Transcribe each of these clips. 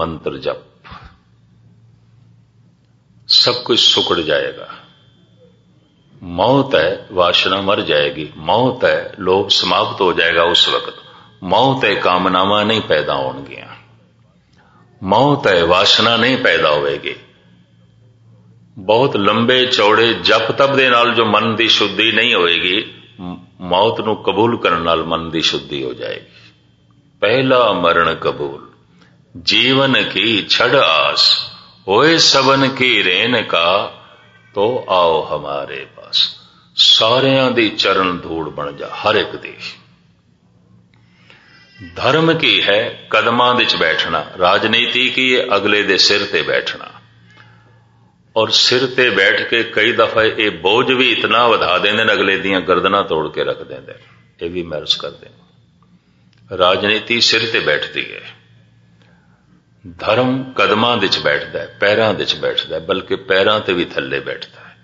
मंत्र जप सब कुछ सुकड़ जाएगा मौत है वासना मर जाएगी मौत है लोभ समाप्त हो जाएगा उस वक्त मौत है कामनावा नहीं पैदा होनगियां मौत है वासना नहीं पैदा होएगी ਬਹੁਤ ਲੰਬੇ ਚੌੜੇ ਜਪ ਤਪ ਦੇ ਨਾਲ ਜੋ ਮਨ ਦੀ ਸ਼ੁੱਧੀ ਨਹੀਂ ਹੋਏਗੀ ਮੌਤ ਨੂੰ ਕਬੂਲ ਕਰਨ ਨਾਲ ਮਨ ਦੀ ਸ਼ੁੱਧੀ ਹੋ ਜਾਏਗੀ ਪਹਿਲਾ ਮਰਨ ਕਬੂਲ ਜੀਵਨ ਕੀ ਛੜ ਆਸ, ਹੋਏ ਸਬਨ ਕੀ ਰੇਨ ਕਾ, ਤੋ ਆਓ ਹਮਾਰੇ ਪਾਸ। ਸਾਰਿਆਂ ਦੀ ਚਰਨ ਧੂੜ ਬਣ ਜਾ ਹਰ ਇੱਕ ਦੀ ਧਰਮ ਕੀ ਹੈ? ਕਦਮਾਂ ਵਿੱਚ ਬੈਠਣਾ। ਰਾਜਨੀਤੀ ਕੀ ਹੈ? ਅਗਲੇ ਦੇ ਸਿਰ ਤੇ ਬੈਠਣਾ। ਔਰ ਸਿਰ ਤੇ ਬੈਠ ਕੇ ਕਈ ਦਫਾ ਇਹ ਬੋਝ ਵੀ ਇਤਨਾ ਵਧਾ ਦਿੰਦੇ ਨੇ, ਅਗਲੇ ਦੀਆਂ ਗਰਦਨਾਂ ਤੋੜ ਕੇ ਰੱਖ ਦਿੰਦੇ ਇਹ ਵੀ ਮਹਿਰਸ ਕਰਦੇ ਰਾਜਨੀਤੀ ਸਿਰ ਤੇ ਬੈਠਦੀ ਹੈ। ਧਰਮ ਕਦਮਾਂ ਦੇ ਵਿੱਚ ਬੈਠਦਾ ਹੈ, ਪੈਰਾਂ ਵਿੱਚ ਬੈਠਦਾ ਹੈ, ਬਲਕਿ ਪੈਰਾਂ ਤੇ ਵੀ ਥੱਲੇ ਬੈਠਦਾ ਹੈ।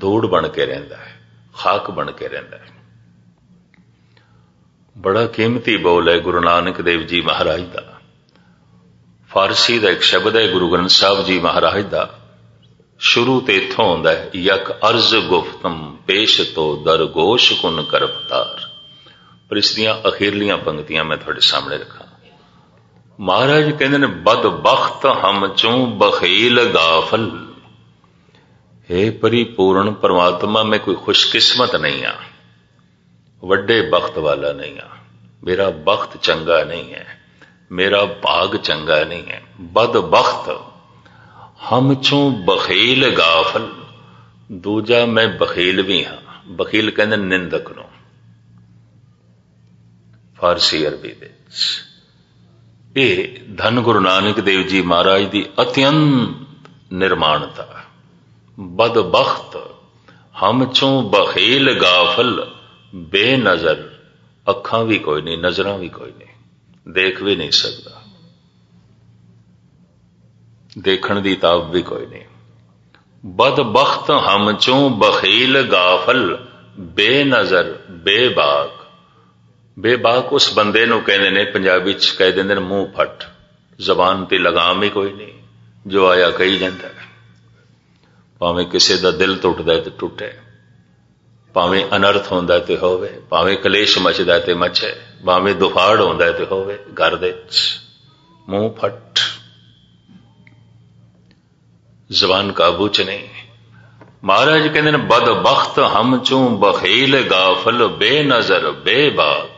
ਧੂੜ ਬਣ ਕੇ ਰਹਿੰਦਾ ਹੈ, ਖਾਕ ਬਣ ਕੇ ਰਹਿੰਦਾ ਹੈ। ਬੜਾ ਕੀਮਤੀ ਬੋਲ ਹੈ ਗੁਰੂ ਨਾਨਕ ਦੇਵ ਜੀ ਮਹਾਰਾਜ ਦਾ। ਫਾਰਸੀ ਦਾ ਇੱਕ ਸ਼ਬਦ ਹੈ, ਗੁਰੂ ਗ੍ਰੰਥ ਸਾਹਿਬ ਜੀ ਮਹਾਰਾਜ ਦਾ। ਸ਼ੁਰੂ ਤੇ ਇਥੋਂ ਆਉਂਦਾ ਹੈ, ਯਕ ਅਰਜ਼ ਗੁਫਤਮ ਪੇਸ਼ ਤੋ ਦਰਗੋਸ਼ ਕੁਨ ਕਰਪਤਾਰ ਪਰ ਇਸ ਦੀਆਂ ਅਖੀਰਲੀਆਂ ਪੰਕਤੀਆਂ ਮੈਂ ਤੁਹਾਡੇ ਸਾਹਮਣੇ ਰੱਖਾਂ। ਮਹਾਰਾਜ ਕਹਿੰਦੇ ਨੇ ਬਦਬਖਤ ਹਮ ਚੋਂ ਬਖੀਲ ਗਾਫਲ। ਹੈ ਪਰਿਪੂਰਨ ਪਰਮਾਤਮਾ, ਮੈਂ ਕੋਈ ਖੁਸ਼ਕਿਸਮਤ ਨਹੀਂ ਆ। ਵੱਡੇ ਬਖਤ ਵਾਲਾ ਨਹੀਂ ਆ। ਮੇਰਾ ਬਖਤ ਚੰਗਾ ਨਹੀਂ ਹੈ। ਮੇਰਾ ਭਾਗ ਚੰਗਾ ਨਹੀਂ ਹੈ। ਬਦਬਖਤ ਹਮ ਚੋਂ ਬਖੀਲ ਗਾਫਲ। ਦੂਜਾ, ਮੈਂ ਬਖੀਲ ਵੀ ਹਾਂ। ਬਖੀਲ ਕਹਿੰਦੇ ਨਿੰਦਕ ਨੂੰ। ਫਾਰਸੀ ਅਰਬੀ ਵਿੱਚ ਇਹ ਧੰਨ ਗੁਰੂ ਨਾਨਕ ਦੇਵ ਜੀ ਮਹਾਰਾਜ ਦੀ ਅਤਿਅੰਤ ਨਿਰਮਾਣਤਾ। ਬਦਬਖਤ ਹਮ ਚੋਂ ਬਖੀਲ ਗਾਫਲ, ਬੇਨਜ਼ਰ। ਅੱਖਾਂ ਵੀ ਕੋਈ ਨਹੀਂ, ਨਜ਼ਰਾਂ ਵੀ ਕੋਈ ਨਹੀਂ। ਦੇਖ ਵੀ ਨਹੀਂ ਸਕਦਾ। ਦੇਖਣ ਦੀ ਤਾਬ ਵੀ ਕੋਈ ਨਹੀਂ। ਬਦਬਖਤ ਹਮ ਚੋਂ ਬਖੀਲ ਗਾਫਲ, ਬੇਨਜ਼ਰ, ਬੇਬਾਕ। ਬੇਬਾਕ ਉਸ ਬੰਦੇ ਨੂੰ ਕਹਿੰਦੇ ਨੇ, ਪੰਜਾਬੀ ਚ ਕਹਿ ਦਿੰਦੇ ਨੇ, ਮੂੰਹ ਫੱਟ। ਜ਼ਬਾਨ ਤੇ ਲਗਾਮ ਹੀ ਕੋਈ ਨਹੀਂ ਜੋ ਆਇਆ ਕਹੀ ਜਾਂਦਾ ਭਾਵੇਂ ਕਿਸੇ ਦਾ ਦਿਲ ਟੁੱਟਦਾ ਤੇ ਟੁੱਟੇ, ਭਾਵੇਂ ਅਨਰਥ ਹੁੰਦਾ ਤੇ ਹੋਵੇ, ਭਾਵੇਂ ਕਲੇਸ਼ ਮਚਦਾ ਤੇ ਮਚੇ, ਭਾਵੇਂ ਦੁਫਾੜ ਹੁੰਦਾ ਤੇ ਹੋਵੇ, ਘਰ ਦੇ ਮੂੰਹ ਫੱਟ। ਜ਼ਬਾਨ ਕਾਬੂ ਚ ਨਹੀਂ। ਮਹਾਰਾਜ ਕਹਿੰਦੇ ਨੇ, ਬਦਬਖਤ ਹਮ ਚੋਂ ਬਖੀਲ ਗਾਫਲ, ਬੇਨਜ਼ਰ ਬੇਬਾਕ।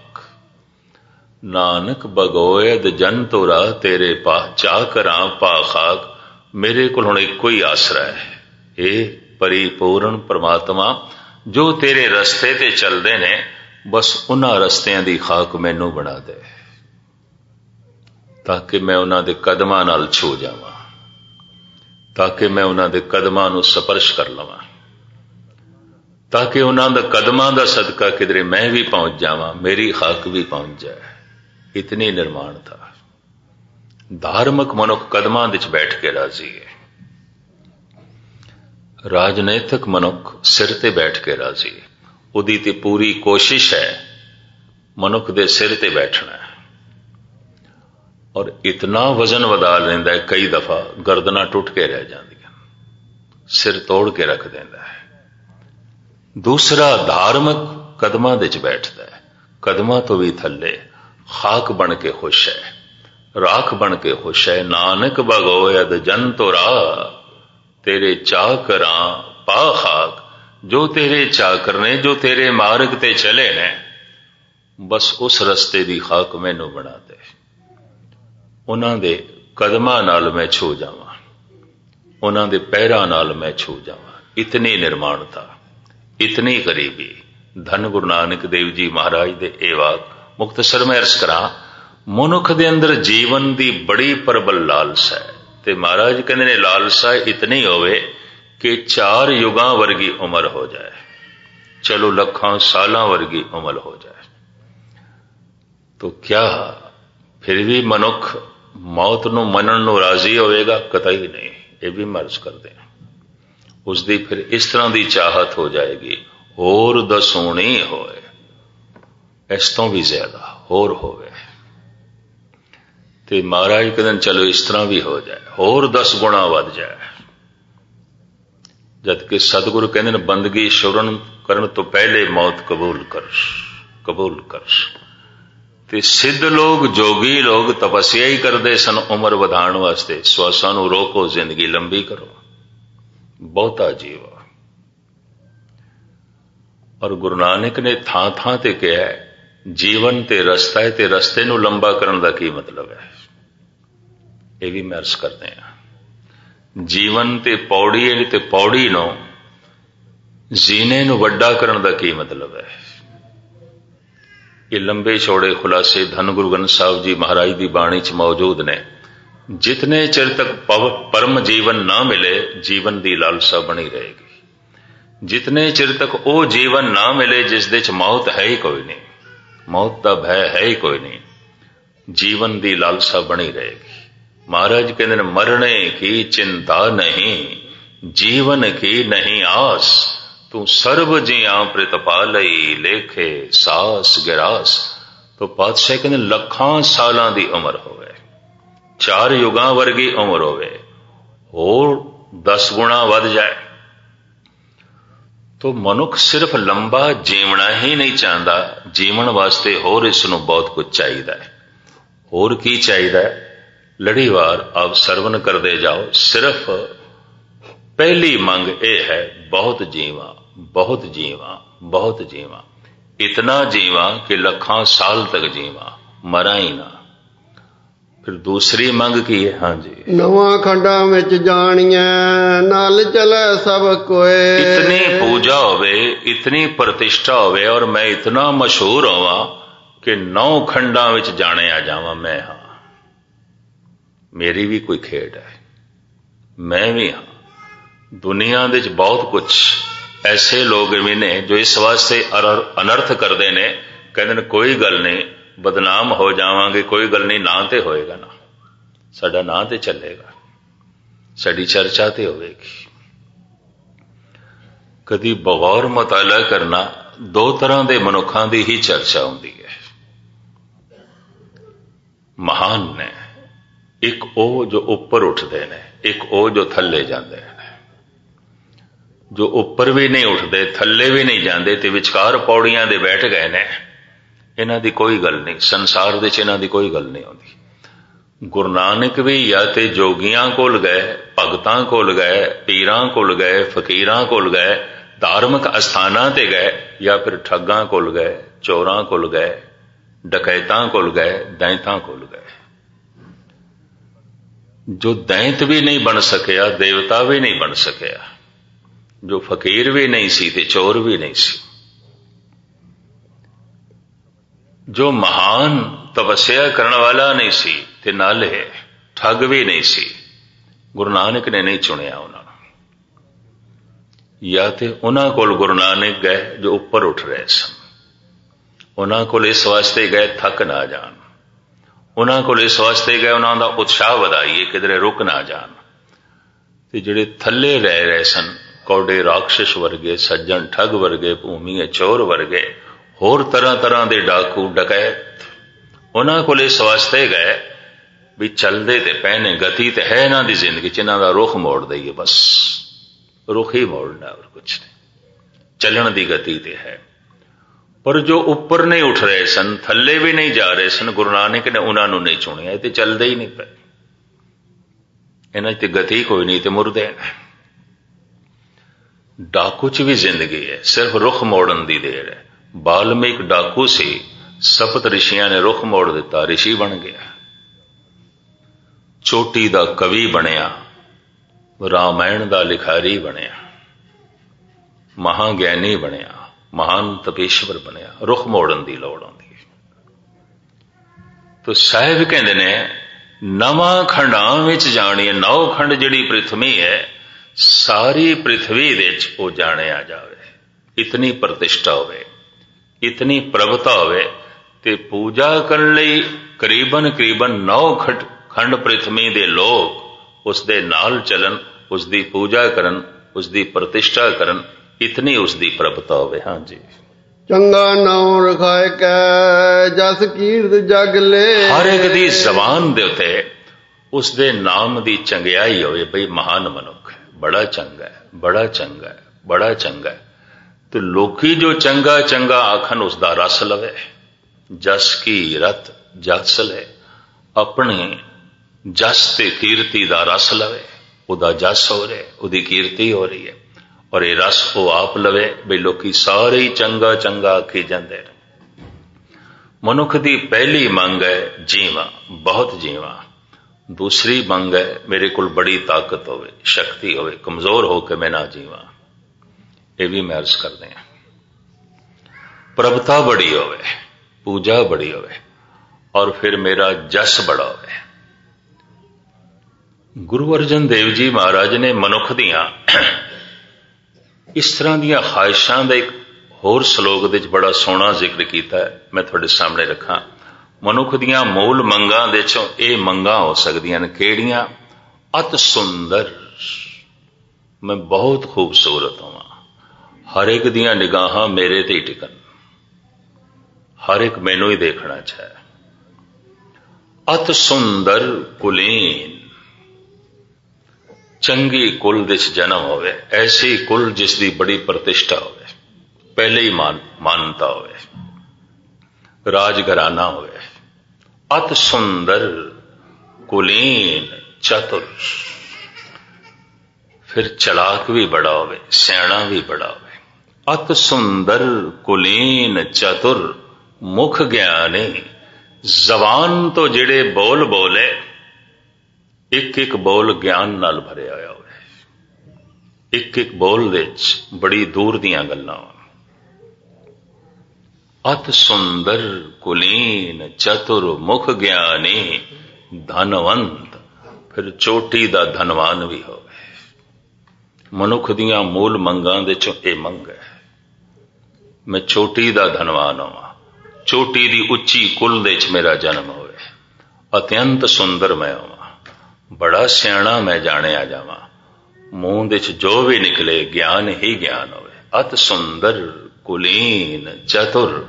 ਨਾਨਕ ਬਗੋਇਦ ਜਨ ਤੋਰਾ ਤੇਰੇ ਪਾ ਚਾ ਕਰਾਂ ਪਾ ਖਾਕ, ਮੇਰੇ ਕੋਲ ਹੁਣ ਇੱਕੋ ਹੀ ਆਸਰਾ ਹੈ। ਇਹ ਪਰਿਪੂਰਨ ਪ੍ਰਮਾਤਮਾ, ਜੋ ਤੇਰੇ ਰਸਤੇ ਤੇ ਚੱਲਦੇ ਨੇ, ਬਸ ਉਹਨਾਂ ਰਸਤਿਆਂ ਦੀ ਖਾਕ ਮੈਨੂੰ ਬਣਾ ਦੇ। ਤਾਂ ਕਿ ਮੈਂ ਉਹਨਾਂ ਦੇ ਕਦਮਾਂ ਨਾਲ ਛੂ ਜਾਵਾਂ। ਤਾਂ ਕਿ ਮੈਂ ਉਹਨਾਂ ਦੇ ਕਦਮਾਂ ਨੂੰ ਸਪਰਸ਼ ਕਰ ਲਵਾਂ। ਤਾਂ ਕਿ ਉਹਨਾਂ ਦਾ ਕਦਮਾਂ ਦਾ ਸਦਕਾ ਕਿਧਰੇ ਮੈਂ ਵੀ ਪਹੁੰਚ ਜਾਵਾਂ, ਮੇਰੀ ਖਾਕ ਵੀ ਪਹੁੰਚ ਜਾਏ। ਇਤਨੀ ਨਿਰਮਾਣਤਾ ਧਾਰਮਿਕ ਮਨੁੱਖ ਕਦਮਾਂ ਵਿੱਚ ਬੈਠ ਕੇ ਰਾਜ਼ੀ ਹੈ ਰਾਜਨੀਤਿਕ ਮਨੁੱਖ ਸਿਰ ਤੇ ਬੈਠ ਕੇ ਰਾਜ਼ੀ ਹੈ ਉਹਦੀ ਤੇ ਪੂਰੀ ਕੋਸ਼ਿਸ਼ ਹੈ ਮਨੁੱਖ ਦੇ ਸਿਰ ਤੇ ਬੈਠਣਾ ਹੈ ਔਰ ਇਤਨਾ ਵਜ਼ਨ ਵਧਾ ਲੈਂਦਾ ਹੈ ਕਈ ਦਫਾ ਗਰਦਨਾਂ ਟੁੱਟ ਕੇ ਰਹਿ ਜਾਂਦੀਆਂ ਸਿਰ ਤੋੜ ਕੇ ਰੱਖ ਦਿੰਦਾ ਹੈ ਦੂਸਰਾ ਧਾਰਮਿਕ ਕਦਮਾਂ ਦੇ ਵਿੱਚ ਬੈਠਦਾ ਹੈ ਕਦਮਾਂ ਤੋਂ ਵੀ ਥੱਲੇ ਖਾਕ ਬਣ ਕੇ ਖੁਸ਼ ਹੈ, ਰਾਖ ਬਣ ਕੇ ਖੁਸ਼ ਹੈ, ਨਾਨਕ ਭਗੋਇਦ ਜਨ ਤੋਰਾ ਤੇਰੇ ਚਾਕਰਾਂ ਪਾ ਖਾਕ, ਜੋ ਤੇਰੇ ਚਾਕਰ ਨੇ, ਜੋ ਤੇਰੇ ਮਾਰਗ ਤੇ ਚਲੇ ਨੇ, ਬਸ ਉਸ ਰਸਤੇ ਦੀ ਖਾਕ ਮੈਨੂੰ ਬਣਾ ਦੇ। ਉਹਨਾਂ ਦੇ ਕਦਮਾਂ ਨਾਲ ਮੈਂ ਛੂ ਜਾਵਾਂ, ਉਹਨਾਂ ਦੇ ਪੈਰਾਂ ਨਾਲ ਮੈਂ ਛੂ ਜਾਵਾਂ। ਇਤਨੀ ਨਿਰਮਾਣਤਾ, ਇਤਨੀ ਗਰੀਬੀ, ਧੰਨ ਗੁਰੂ ਨਾਨਕ ਦੇਵ ਜੀ ਮਹਾਰਾਜ ਦੇ ਇਹ ਵਾਕ ਮੁਕਤਸਰ ਮੈਂ ਅਰਜ਼ ਕਰਾਂ, ਮਨੁੱਖ ਦੇ ਅੰਦਰ ਜੀਵਨ ਦੀ ਬੜੀ ਪ੍ਰਬਲ ਲਾਲਸਾ ਹੈ। ਤੇ ਮਹਾਰਾਜ ਕਹਿੰਦੇ ਨੇ, ਲਾਲਸਾ ਇਤਨੀ ਹੋਵੇ ਕਿ ਚਾਰ ਯੁਗਾਂ ਵਰਗੀ ਉਮਰ ਹੋ ਜਾਏ। ਚਲੋ, ਲੱਖਾਂ ਸਾਲਾਂ ਵਰਗੀ ਉਮਰ ਹੋ ਜਾਏ। ਤੋ ਕਿਆ, ਫਿਰ ਵੀ ਮਨੁੱਖ ਮੌਤ ਨੂੰ ਮੰਨਣ ਨੂੰ ਰਾਜ਼ੀ ਹੋਵੇਗਾ? ਕਤਈ ਨਹੀਂ, ਇਹ ਵੀ ਮਰਜ਼ ਕਰਦੇ ਉਸ ਦੀ ਫਿਰ ਇਸ ਤਰ੍ਹਾਂ ਦੀ ਚਾਹਤ ਹੋ ਜਾਏਗੀ, ਹੋਰ ਦਸੋਣੀ ਹੋਏ। ਇਸ ਤੋਂ ਵੀ ਜ਼ਿਆਦਾ, ਹੋਰ ਹੋਵੇ। ਤੇ ਮਹਾਰਾਜ ਕਹਿੰਦੇ ਚਲੋ ਇਸ ਤਰ੍ਹਾਂ ਵੀ ਹੋ ਜਾਏ, ਹੋਰ 10 ਗੁਣਾ ਵੱਧ ਜਾਏ। ਜਦ ਕਿ ਸਤਿਗੁਰੂ ਕਹਿੰਦੇ ਨੇ, ਬੰਦਗੀ ਸ਼ੁਰਨ ਕਰਨ ਤੋਂ ਪਹਿਲੇ ਮੌਤ ਕਬੂਲ ਕਰ ਕਬੂਲ ਕਰ। ਤੇ ਸਿੱਧ ਲੋਕ, ਜੋਗੀ ਲੋਕ ਤਪੱਸਿਆ ਹੀ ਕਰਦੇ ਸਨ, ਉਮਰ ਵਧਾਉਣ ਵਾਸਤੇ। ਸਵਾਸਾਂ ਨੂੰ ਰੋਕੋ, ਜ਼ਿੰਦਗੀ ਲੰਬੀ ਕਰੋ। ਬਹੁਤਾ ਜੀਵ। ਔਰ ਗੁਰੂ ਨਾਨਕ ਨੇ ਥਾਂ ਥਾਂ ਤੇ ਕਿਹਾ ਜੀਵਨ ਤੇ ਰਸਤਾ ਹੈ ਤੇ ਰਸਤੇ ਨੂੰ ਲੰਬਾ ਕਰਨ ਦਾ ਕੀ ਮਤਲਬ ਹੈ? ਇਹ ਵੀ ਮੈਂ ਅਰਜ਼ ਕਰਦੇ ਹਾਂ। ਜੀਵਨ ਤੇ ਪੌੜੀ ਹੈ ਤੇ ਪੌੜੀ ਨੂੰ ਜ਼ੀਨੇ ਨੂੰ ਵੱਡਾ ਕਰਨ ਦਾ ਕੀ ਮਤਲਬ ਹੈ? ਇਹ ਲੰਬੇ ਛੋੜੇ ਖੁਲਾਸੇ ਧੰਨ ਗੁਰੂ ਗ੍ਰੰਥ ਸਾਹਿਬ ਜੀ ਮਹਾਰਾਜ ਦੀ ਬਾਣੀ 'ਚ ਮੌਜੂਦ ਨੇ। ਜਿਤਨੇ ਚਿਰ ਤੱਕ ਪਰਮ ਜੀਵਨ ਨਾ ਮਿਲੇ, ਜੀਵਨ ਦੀ ਲਾਲਸਾ ਬਣੀ ਰਹੇਗੀ। ਜਿਤਨੇ ਚਿਰ ਤੱਕ ਉਹ ਜੀਵਨ ਨਾ ਮਿਲੇ, ਜਿਸ ਦੇ 'ਚ ਮੌਤ ਹੈ ਹੀ ਕੋਈ ਨਹੀਂ। ਮੌਤ ਦਾ ਭੈ ਹੈ ਹੀ ਕੋਈ ਨਹੀਂ। ਜੀਵਨ ਦੀ ਲਾਲਸਾ ਬਣੀ ਰਹੇਗੀ। ਮਹਾਰਾਜ ਕਹਿੰਦੇ ਨੇ, ਮਰਨੇ ਕੀ ਚਿੰਤਾ ਨਹੀਂ, ਜੀਵਨ ਕੀ ਨਹੀਂ ਆਸ। ਤੂੰ ਸਰਬ ਜੀਆਂ ਪ੍ਰਤਪਾਲਈ ਲੇਖੇ, ਸਾਸ, ਗਿਰਾਸ। ਤੋ ਪਾਤਸ਼ਾਹ ਕਹਿੰਦੇ, ਲੱਖਾਂ ਸਾਲਾਂ ਦੀ ਉਮਰ ਹੋਵੇ, ਚਾਰ ਯੁਗਾਂ ਵਰਗੀ ਉਮਰ ਹੋਵੇ, ਹੋਰ 10 ਗੁਣਾ ਵੱਧ ਜਾਏ। ਤੋ ਮਨੁੱਖ ਸਿਰਫ ਲੰਬਾ ਜੀਵਣਾ ਹੀ ਨਹੀਂ ਚਾਹੁੰਦਾ, ਜੀਵਨ ਵਾਸਤੇ ਹੋਰ ਇਸ ਨੂੰ ਬਹੁਤ ਕੁਝ ਚਾਹੀਦਾ ਹੈ। ਹੋਰ ਕੀ ਚਾਹੀਦਾ ਹੈ? ਲੜੀਵਾਰ, ਆਪ ਸਰਵਨ ਕਰਦੇ ਜਾਓ। ਸਿਰਫ ਪਹਿਲੀ ਮੰਗ ਇਹ ਹੈ, ਬਹੁਤ ਜੀਵਾ ਬਹੁਤ ਜੀਵਾ ਬਹੁਤ ਜੀਵਾ। ਇਤਨਾ ਜੀਵਾ ਕਿ ਲੱਖਾਂ ਸਾਲ ਤੱਕ ਜੀਵਾ, ਮਰਾਂ ਹੀ ਨਾ। ਫਿਰ ਦੂਸਰੀ ਮੰਗ ਕੀ ਹੈ? ਹਾਂਜੀ। ਨਵਾਂ ਖੰਡਾਂ ਵਿੱਚ ਜਾਣੀਆਂ ਨਾਲ ਚਲੇ ਸਭ ਕੋਏ। ਇਤਨੀ ਪੂਜਾ ਹੋਵੇ ਇਤਨੀ ਪ੍ਰਤਿਸ਼ਠਾ ਹੋਵੇ ਔਰ ਮੈਂ ਇਤਨਾ ਮਸ਼ਹੂਰ ਹੋਵਾਂ ਕਿ ਨੌ ਖੰਡਾਂ ਵਿੱਚ ਜਾਣਿਆ ਜਾਵਾਂ ਮੈਂ ਹਾਂ। ਮੇਰੀ ਵੀ ਕੋਈ ਖੇਡ ਹੈ। ਮੈਂ ਵੀ ਹਾਂ। ਦੁਨੀਆ ਦੇ ਵਿੱਚ ਬਹੁਤ ਕੁਝ ਐਸੇ ਲੋਕ ਵੀ ਨੇ ਜੋ ਇਸ ਵਾਸਤੇ ਅਨਰਥ ਕਰਦੇ ਨੇ ਕਹਿੰਦੇ ਨੇ ਕੋਈ ਗੱਲ ਨਹੀਂ ਬਦਨਾਮ ਹੋ ਜਾਵਾਂਗੇ, ਕੋਈ ਗੱਲ ਨਹੀਂ, ਨਾਂ ਤੇ ਹੋਏਗਾ ਨਾ। ਸਾਡਾ ਨਾਂ ਤੇ ਚੱਲੇਗਾ। ਸਾਡੀ ਚਰਚਾ ਤੇ ਹੋਵੇਗੀ। ਕਦੀ ਬਗੌਰ ਮਤਾਲਾ ਕਰਨਾ ਦੋ ਤਰ੍ਹਾਂ ਦੇ ਮਨੁੱਖਾਂ ਦੀ ਹੀ ਚਰਚਾ ਹੁੰਦੀ ਹੈ। ਮਹਾਨ ਨੇ। ਇੱਕ ਉਹ ਜੋ ਉੱਪਰ ਉੱਠਦੇ ਨੇ, ਇੱਕ ਉਹ ਜੋ ਥੱਲੇ ਜਾਂਦੇ ਨੇ। ਜੋ ਉੱਪਰ ਵੀ ਨਹੀਂ ਉੱਠਦੇ, ਥੱਲੇ ਵੀ ਨਹੀਂ ਜਾਂਦੇ ਤੇ ਵਿਚਕਾਰ ਪੌੜੀਆਂ ਦੇ ਬੈਠ ਗਏ ਨੇ। ਇਹਨਾਂ ਦੀ ਕੋਈ ਗੱਲ ਨਹੀਂ, ਸੰਸਾਰ ਵਿੱਚ ਇਹਨਾਂ ਦੀ ਕੋਈ ਗੱਲ ਨਹੀਂ ਆਉਂਦੀ। ਗੁਰੂ ਨਾਨਕ ਵੀ ਜਾਂ ਤੇ ਜੋਗੀਆਂ ਕੋਲ ਗਏ, ਭਗਤਾਂ ਕੋਲ ਗਏ, ਪੀਰਾਂ ਕੋਲ ਗਏ, ਫਕੀਰਾਂ ਕੋਲ ਗਏ, ਧਾਰਮਿਕ ਅਸਥਾਨਾਂ ਤੇ ਗਏ ਜਾਂ ਫਿਰ ਠੱਗਾਂ ਕੋਲ ਗਏ, ਚੋਰਾਂ ਕੋਲ ਗਏ, ਡਕੈਤਾਂ ਕੋਲ ਗਏ, ਦੈਂਤਾਂ ਕੋਲ ਗਏ। ਜੋ ਦੈਂਤ ਵੀ ਨਹੀਂ ਬਣ ਸਕਿਆ, ਦੇਵਤਾ ਵੀ ਨਹੀਂ ਬਣ ਸਕਿਆ, ਜੋ ਫਕੀਰ ਵੀ ਨਹੀਂ ਸੀ ਤੇ ਚੋਰ ਵੀ ਨਹੀਂ ਸੀ ਜੋ ਮਹਾਨ ਤਪੱਸਿਆ ਕਰਨ ਵਾਲਾ ਨਹੀਂ ਸੀ ਤੇ ਨਾਲੇ ਠੱਗ ਵੀ ਨਹੀਂ ਸੀ। ਗੁਰੂ ਨਾਨਕ ਨੇ ਨਹੀਂ ਚੁਣਿਆ ਉਹਨਾਂ ਨੂੰ। ਜਾਂ ਤੇ ਉਹਨਾਂ ਕੋਲ ਗੁਰੂ ਨਾਨਕ ਗਏ ਜੋ ਉੱਪਰ ਉੱਠ ਰਹੇ ਸਨ। ਉਹਨਾਂ ਕੋਲ ਇਸ ਵਾਸਤੇ ਗਏ ਥੱਕ ਨਾ ਜਾਣ। ਉਹਨਾਂ ਕੋਲ ਇਸ ਵਾਸਤੇ ਗਏ ਉਹਨਾਂ ਦਾ ਉਤਸ਼ਾਹ ਵਧਾਈਏ, ਕਿਧਰੇ ਰੁਕ ਨਾ ਜਾਣ। ਤੇ ਜਿਹੜੇ ਥੱਲੇ ਰਹਿ ਰਹੇ ਸਨ, ਕੌਡੇ ਰਾਖਸ਼ ਵਰਗੇ, ਸੱਜਣ ਠੱਗ ਵਰਗੇ ਭੂਮੀ ਚੋਰ ਵਰਗੇ ਹੋਰ ਤਰ੍ਹਾਂ ਤਰ੍ਹਾਂ ਦੇ ਡਾਕੂ ਡਕੈਤ। ਉਹਨਾਂ ਕੋਲ ਇਸ ਵਾਸਤੇ ਗਏ ਵੀ ਚੱਲਦੇ ਤੇ ਪਹਿਨੇ ਗਤੀ ਤੇ ਹੈ ਇਹਨਾਂ ਦੀ ਜ਼ਿੰਦਗੀ ਚ ਇਹਨਾਂ ਦਾ ਰੁਖ ਮੋੜ ਦਈਏ, ਬਸ। ਰੁਖ ਹੀ ਮੋੜਨਾ ਔਰ ਕੁਝ ਨਹੀਂ। ਚੱਲਣ ਦੀ ਗਤੀ ਤੇ ਹੈ। ਪਰ ਜੋ ਉੱਪਰ ਨਹੀਂ ਉੱਠ ਰਹੇ ਸਨ, ਥੱਲੇ ਵੀ ਨਹੀਂ ਜਾ ਰਹੇ ਸਨ, ਗੁਰੂ ਨਾਨਕ ਨੇ ਉਹਨਾਂ ਨੂੰ ਨਹੀਂ ਚੁਣਿਆ, ਇਹ ਤੇ ਚੱਲਦੇ ਹੀ ਨਹੀਂ ਪਏ। ਇਹਨਾਂ ਤੇ ਗਤੀ ਕੋਈ ਨਹੀਂ ਤੇ ਮੁਰਦੇ ਡਾਕੂ ਚ ਵੀ ਜ਼ਿੰਦਗੀ ਹੈ, ਸਿਰਫ ਰੁਖ ਮੋੜਨ ਦੀ ਦੇਰ ਹੈ। ਬਾਲਮੀਕ ਡਾਕੂ ਸੀ, ਸਪਤ ਰਿਸ਼ੀਆਂ ਨੇ ਰੁਖ ਮੋੜ ਦਿੱਤਾ, ਰਿਸ਼ੀ ਬਣ ਗਿਆ। ਚੋਟੀ ਦਾ ਕਵੀ ਬਣਿਆ, ਰਾਮਾਇਣ ਦਾ ਲਿਖਾਰੀ ਬਣਿਆ, ਮਹਾਗਿਆਨੀ ਬਣਿਆ, ਮਹਾਨ ਤਪੇਸ਼ਵਰ ਬਣਿਆ, ਰੁਖ ਮੋੜਨ ਦੀ ਲੋੜ ਆਉਂਦੀ ਹੈ। ਤੋ ਸਾਹਿਬ ਕਹਿੰਦੇ ਨੇ, ਨਵਾਂ ਖੰਡਾਂ ਵਿੱਚ ਜਾਣੀ ਨੌ ਖੰਡ ਜਿਹੜੀ ਪ੍ਰithvi ਹੈ, ਸਾਰੀ ਪ੍ਰithvi ਵਿੱਚ ਉਹ ਜਾਣਿਆ ਜਾਵੇ, ਇਤਨੀ ਪ੍ਰਤਿਸ਼ਠਾ ਹੋਵੇ। ਇਤਨੀ ਪ੍ਰਭਤਾ ਹੋਵੇ ਤੇ ਪੂਜਾ ਕਰਨ ਲਈ ਕਰੀਬਨ ਕਰੀਬਨ 9 ਖੰਡ ਪ੍ਰithvi ਦੇ ਲੋਕ ਉਸ ਦੇ ਨਾਲ ਚੱਲਣ ਉਸ ਦੀ ਪੂਜਾ ਕਰਨ ਉਸ ਦੀ ਪ੍ਰਤਿਸ਼ਠਾ ਕਰਨ ਇਤਨੀ ਉਸ ਦੀ ਪ੍ਰਭਤਾ ਹੋਵੇ ਹਾਂਜੀ ਚੰਗਾ ਨਾਉ ਰਖਾਇ ਕੈ ਜਸ ਕੀਰਤ ਜਗ ਲੈ ਹਰ ਇੱਕ ਦੀ ਜ਼ਬਾਨ ਦੇ ਉੱਤੇ ਉਸ ਦੇ ਨਾਮ ਦੀ ਚੰਗਿਆਈ ਹੋਵੇ ਭਈ ਮਹਾਨ ਮਨੁੱਖ ਹੈ ਬੜਾ ਚੰਗਾ ਹੈ ਬੜਾ ਚੰਗਾ ਹੈ ਬੜਾ ਚੰਗਾ ਹੈ ਤੇ ਲੋਕੀ ਜੋ ਚੰਗਾ ਚੰਗਾ ਆਖਣ ਉਸ ਦਾ ਰਸ ਲਵੇ। ਜਸ ਕੀ ਰਤ ਜਸ ਲੈ ਆਪਣੇ ਜਸ ਤੇ ਕੀਰਤੀ ਦਾ ਰਸ ਲਵੇ। ਉਹਦਾ ਜਸ ਹੋ ਰਿਹਾ, ਉਹਦੀ ਕੀਰਤੀ ਹੋ ਰਹੀ ਹੈ। ਔਰ ਇਹ ਰਸ ਉਹ ਆਪ ਲਵੇ ਬਈ ਲੋਕੀ ਸਾਰੇ ਹੀ ਚੰਗਾ ਚੰਗਾ ਆਖੀ ਜਾਂਦੇ ਨੇ। ਮਨੁੱਖ ਦੀ ਪਹਿਲੀ ਮੰਗ ਹੈ ਜੀਵਾਂ, ਬਹੁਤ ਜੀਵਾਂ। ਦੂਸਰੀ ਮੰਗ ਹੈ ਮੇਰੇ ਕੋਲ ਬੜੀ ਤਾਕਤ ਹੋਵੇ, ਸ਼ਕਤੀ ਹੋਵੇ, ਕਮਜ਼ੋਰ ਹੋ ਕੇ ਮੈਂ ਨਾ ਜੀਵਾਂ। ਇਹ ਵੀ ਮੈਂ ਅਰਜ਼ ਕਰਦੇ ਹਾਂ। ਪ੍ਰਭਤਾ ਬੜੀ ਹੋਵੇ, ਪੂਜਾ ਬੜੀ ਹੋਵੇ, ਔਰ ਫਿਰ ਮੇਰਾ ਜਸ ਬੜਾ ਹੋਵੇ। ਗੁਰੂ ਅਰਜਨ ਦੇਵ ਜੀ ਮਹਾਰਾਜ ਨੇ ਮਨੁੱਖ ਦੀਆਂ ਇਸ ਤਰ੍ਹਾਂ ਦੀਆਂ ਖਾਹਿਸ਼ਾਂ ਦਾ ਇੱਕ ਹੋਰ ਸ਼ਲੋਕ ਦੇ ਵਿੱਚ ਬੜਾ ਸੋਹਣਾ ਜ਼ਿਕਰ ਕੀਤਾ ਹੈ, ਮੈਂ ਤੁਹਾਡੇ ਸਾਹਮਣੇ ਰੱਖਾਂ। ਮਨੁੱਖ ਦੀਆਂ ਮੂਲ ਮੰਗਾਂ ਦੇ ਚੋਂ ਇਹ ਮੰਗਾਂ ਹੋ ਸਕਦੀਆਂ ਨੇ ਕਿਹੜੀਆਂ? ਅਤ ਸੁੰਦਰ ਮੈਂ ਬਹੁਤ ਖੂਬਸੂਰਤ ਹਾਂ। ਹਰ ਇੱਕ ਦੀਆਂ ਨਿਗਾਹਾਂ ਮੇਰੇ ਤੇ ਹੀ ਟਿਕਣ। ਹਰ ਇੱਕ ਮੈਨੂੰ ਹੀ ਦੇਖਣਾ ਚਾਹੇ ਅਤ ਸੁੰਦਰ ਕੁਲੀਨ। ਚੰਗੀ ਕੁਲ ਦੇ ਵਿੱਚ ਜਨਮ ਹੋਵੇ, ਐਸੀ ਕੁਲ ਜਿਸ ਦੀ ਬੜੀ ਪ੍ਰਤਿਸ਼ਠਾ ਹੋਵੇ, ਪਹਿਲੇ ਹੀ ਮਾਨ, ਮਾਨਤਾ ਹੋਵੇ। ਰਾਜ ਘਰਾਨਾ ਹੋਵੇ। ਅਤ ਸੁੰਦਰ ਕੁਲੀਨ ਚਤੁਰ। ਫਿਰ ਚਲਾਕ ਵੀ ਬੜਾ ਹੋਵੇ, ਸਿਆਣਾ ਵੀ ਬੜਾ ਹੋਵੇ। ਅਤ ਸੁੰਦਰ ਕੁਲੀਨ ਚਤੁਰ ਮੁਖ ਗਿਆਨੀ, ਜ਼ਬਾਨ ਤੋਂ ਜਿਹੜੇ ਬੋਲ ਬੋਲੇ, ਇੱਕ ਇੱਕ ਬੋਲ ਗਿਆਨ ਨਾਲ ਭਰਿਆ ਹੋਇਆ ਹੋਵੇ। ਇੱਕ ਇੱਕ ਬੋਲ ਵਿੱਚ ਬੜੀ ਦੂਰ ਦੀਆਂ ਗੱਲਾਂ ਅਤ ਸੁੰਦਰ ਕੁਲੀਨ ਚਤੁਰ ਮੁਖ ਗਿਆਨੀ, ਧਨਵੰਤ, ਫਿਰ ਚੋਟੀ ਦਾ ਧਨਵਾਨ ਵੀ ਹੋਵੇ। ਮਨੁੱਖ ਦੀਆਂ ਮੂਲ ਮੰਗਾਂ ਦੇ ਚੋਂ ਇਹ ਮੰਗ ਹੈ। ਮੈਂ ਛੋਟੀ ਦਾ ਧਨਵਾਨ ਹਾਂ ਛੋਟੀ ਦੀ ਉੱਚੀ ਕੁਲ ਦੇ ਚ ਮੇਰਾ ਜਨਮ ਹੋਵੇ। ਅਤਿਅੰਤ ਸੁੰਦਰ ਮੈਂ ਹਾਂ ਬੜਾ ਸਿਆਣਾ ਮੈਂ ਜਾਣਿਆ ਜਾਵਾਂ। ਮੂੰਹ ਦੇ ਚ ਜੋ ਵੀ ਨਿਕਲੇ, ਗਿਆਨ ਹੀ ਗਿਆਨ ਹੋਵੇ। ਅਤ ਸੁੰਦਰ, ਕੁਲੀਨ, ਚਤੁਰ,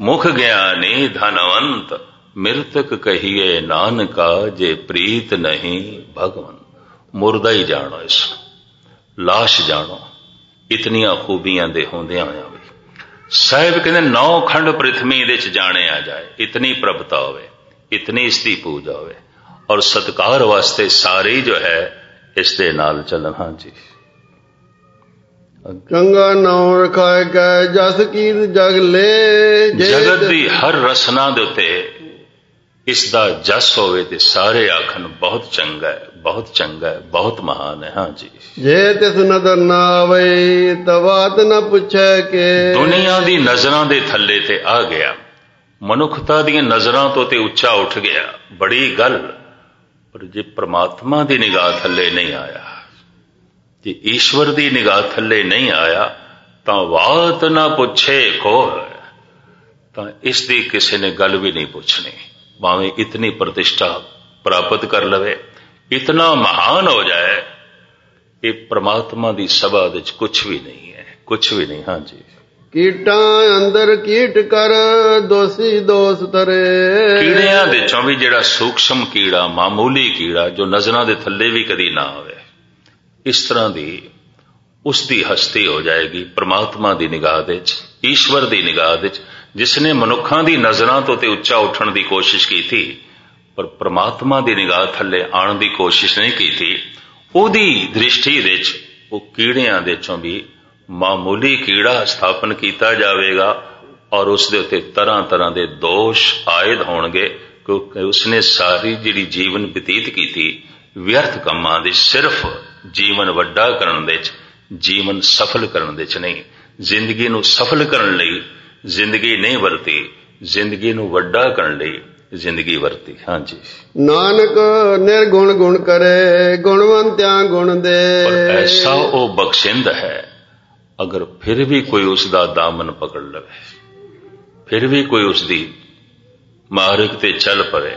ਮੁਖ ਗਿਆਨੀ, ਧਨਵੰਤ, ਮਿਰਤਕ ਕਹੀਏ ਨਾਨਕਾ, ਜੇ ਪ੍ਰੀਤ ਨਹੀਂ ਭਗਵਨ ਮੁਰਦਾ ਹੀ ਜਾਣੋ ਇਸ। ਲਾਸ਼ ਜਾਣੋ। ਇਤਨੀਆਂ ਖੂਬੀਆਂ ਦੇ ਹੁੰਦਿਆਂ ਹੋਇਆ ਸਾਹਿਬ ਕਹਿੰਦੇ ਨੌ ਖੰਡ ਪ੍ਰithvi ਦੇ ਚ ਜਾਣਿਆ ਜਾਏ। ਇਤਨੀ ਪ੍ਰਭਤਾ ਹੋਵੇ ਇਤਨੀ ਇਸ ਦੀ ਪੂਜਾ ਹੋਵੇ। ਔਰ ਸਤਕਾਰ ਵਾਸਤੇ ਸਾਰੇ ਜੋ ਹੈ ਇਸ ਦੇ ਨਾਲ ਚੱਲਣ। ਹਾਂਜੀ ਚੰਗਾ ਨਾਉ ਰਖਾਇ ਕੈ ਜਸ ਕੀਰਤ ਜਗ ਲੈ ਜਗਤ ਦੀ ਹਰ ਰਸਨਾ ਦੇ ਉੱਤੇ ਇਸ ਦਾ ਜਸ ਹੋਵੇ ਤੇ ਸਾਰੇ ਆਖਣ ਬਹੁਤ ਚੰਗਾ ਹੈ। ਬਹੁਤ ਚੰਗਾ ਹੈ ਬਹੁਤ ਮਹਾਨ ਹੈ ਹਾਂਜੀ ਜੇ। ਤਿਸ ਨਦਰ ਨਾ ਆਵੇ ਤਵਾਤ ਨ ਪੁੱਛੈ ਕੇ। ਦੁਨੀਆ ਦੀ ਨਜ਼ਰਾਂ ਦੇ ਥੱਲੇ ਤੇ ਆ ਗਿਆ। ਮਨੁੱਖਤਾ ਦੀਆਂ ਨਜ਼ਰਾਂ ਤੋਂ ਤੇ ਉੱਚਾ ਉੱਠ ਗਿਆ। ਬੜੀ ਗੱਲ। ਪਰ ਜੇ ਪ੍ਰਮਾਤਮਾ ਦੀ ਨਿਗਾਹ ਥੱਲੇ ਨਹੀਂ ਆਇਆ ਜੇ ਈਸ਼ਵਰ ਦੀ ਨਿਗਾਹ ਥੱਲੇ ਨਹੀਂ ਆਇਆ ਤਾਂ ਬਾਤ ਨਾ ਪੁੱਛੇ ਕੋ ਤਾਂ ਇਸ ਦੀ ਕਿਸੇ ਨੇ ਗੱਲ ਵੀ ਨਹੀਂ ਪੁੱਛਣੀ। ਭਾਵੇਂ ਇਤਨੀ ਪ੍ਰਤਿਸ਼ਠਾ ਪ੍ਰਾਪਤ ਕਰ ਲਵੇ। ਇਤਨਾ ਮਹਾਨ ਹੋ ਜਾਏ ਇਹ ਪ੍ਰਮਾਤਮਾ ਦੀ ਸਭਾ ਵਿੱਚ ਕੁਝ ਵੀ ਨਹੀਂ ਹੈ ਕੁਝ ਵੀ ਨਹੀਂ ਹਾਂਜੀ ਕੀਟਾਂ ਅੰਦਰ ਕੀਟ ਕਰ ਦੋਸੀ ਦੋਸ ਤਰੇ ਕੀੜਿਆਂ ਦੇ ਚੋਂ ਵੀ ਜਿਹੜਾ ਸੂਖਸ਼ਮ ਕੀੜਾ ਮਾਮੂਲੀ ਕੀੜਾ ਜੋ ਨਜ਼ਰਾਂ ਦੇ ਥੱਲੇ ਵੀ ਕਦੀ ਨਾ ਆਵੇ ਇਸ ਤਰ੍ਹਾਂ ਦੀ ਉਸ ਦੀ ਹਸਤੀ ਹੋ ਜਾਏਗੀ ਪ੍ਰਮਾਤਮਾ ਦੀ ਨਿਗਾਹ ਦੇ ਵਿੱਚ ਈਸ਼ਵਰ ਦੀ ਨਿਗਾਹ ਦੇ ਵਿੱਚ ਜਿਸ ਨੇ ਮਨੁੱਖਾਂ ਦੀ ਨਜ਼ਰਾਂ ਤੋਂ ਤੇ ਉੱਚਾ ਉੱਠਣ ਦੀ ਕੋਸ਼ਿਸ਼ ਕੀਤੀ ਪਰ ਪ੍ਰਮਾਤਮਾ ਦੀ ਨਿਗਾਹ ਥੱਲੇ ਆਉਣ ਦੀ ਕੋਸ਼ਿਸ਼ ਨਹੀਂ ਕੀਤੀ। ਉਹਦੀ ਦ੍ਰਿਸ਼ਟੀ ਵਿੱਚ ਉਹ ਕੀੜਿਆਂ ਦੇ ਚੋਂ ਵੀ ਮਾਮੂਲੀ ਕੀੜਾ ਸਥਾਪਨ ਕੀਤਾ ਜਾਵੇਗਾ ਔਰ ਉਸ ਦੇ ਉੱਤੇ ਤਰ੍ਹਾਂ ਤਰ੍ਹਾਂ ਦੇ ਦੋਸ਼ ਆਇਦ ਹੋਣਗੇ ਕਿਉਂਕਿ ਉਸਨੇ ਸਾਰੀ ਜਿਹੜੀ ਜੀਵਨ ਬਤੀਤ ਕੀਤੀ, ਵਿਅਰਥ ਕੰਮਾਂ ਦੇ ਸਿਰਫ ਜੀਵਨ ਵੱਡਾ ਕਰਨ ਦੇ ਚ, ਜੀਵਨ ਸਫਲ ਕਰਨ ਦੇ ਚ ਨਹੀਂ। ਜ਼ਿੰਦਗੀ ਨੂੰ ਸਫਲ ਕਰਨ ਲਈ, ਜ਼ਿੰਦਗੀ ਨਹੀਂ ਵਰਤੀ ਜ਼ਿੰਦਗੀ ਨੂੰ ਵੱਡਾ ਕਰਨ ਲਈ ਜ਼ਿੰਦਗੀ ਵਰਤੀ। ਹਾਂਜੀ। ਨਾਨਕ ਨਿਰਗੁਣ ਗੁਣ ਕਰੇ ਗੁਣਵੰਤਿਆਂ ਗੁਣ ਦੇ। ਪਰ ਐਸਾ ਉਹ ਬਖਸ਼ਿੰਦ ਹੈ ਅਗਰ ਫਿਰ ਵੀ ਕੋਈ ਉਸ ਦਾ ਦਾਮਨ ਪਕੜ ਲਵੇ। ਫਿਰ ਵੀ ਕੋਈ ਉਸ ਦੀ ਮਾਰਗ ਤੇ ਚੱਲ ਪਵੇ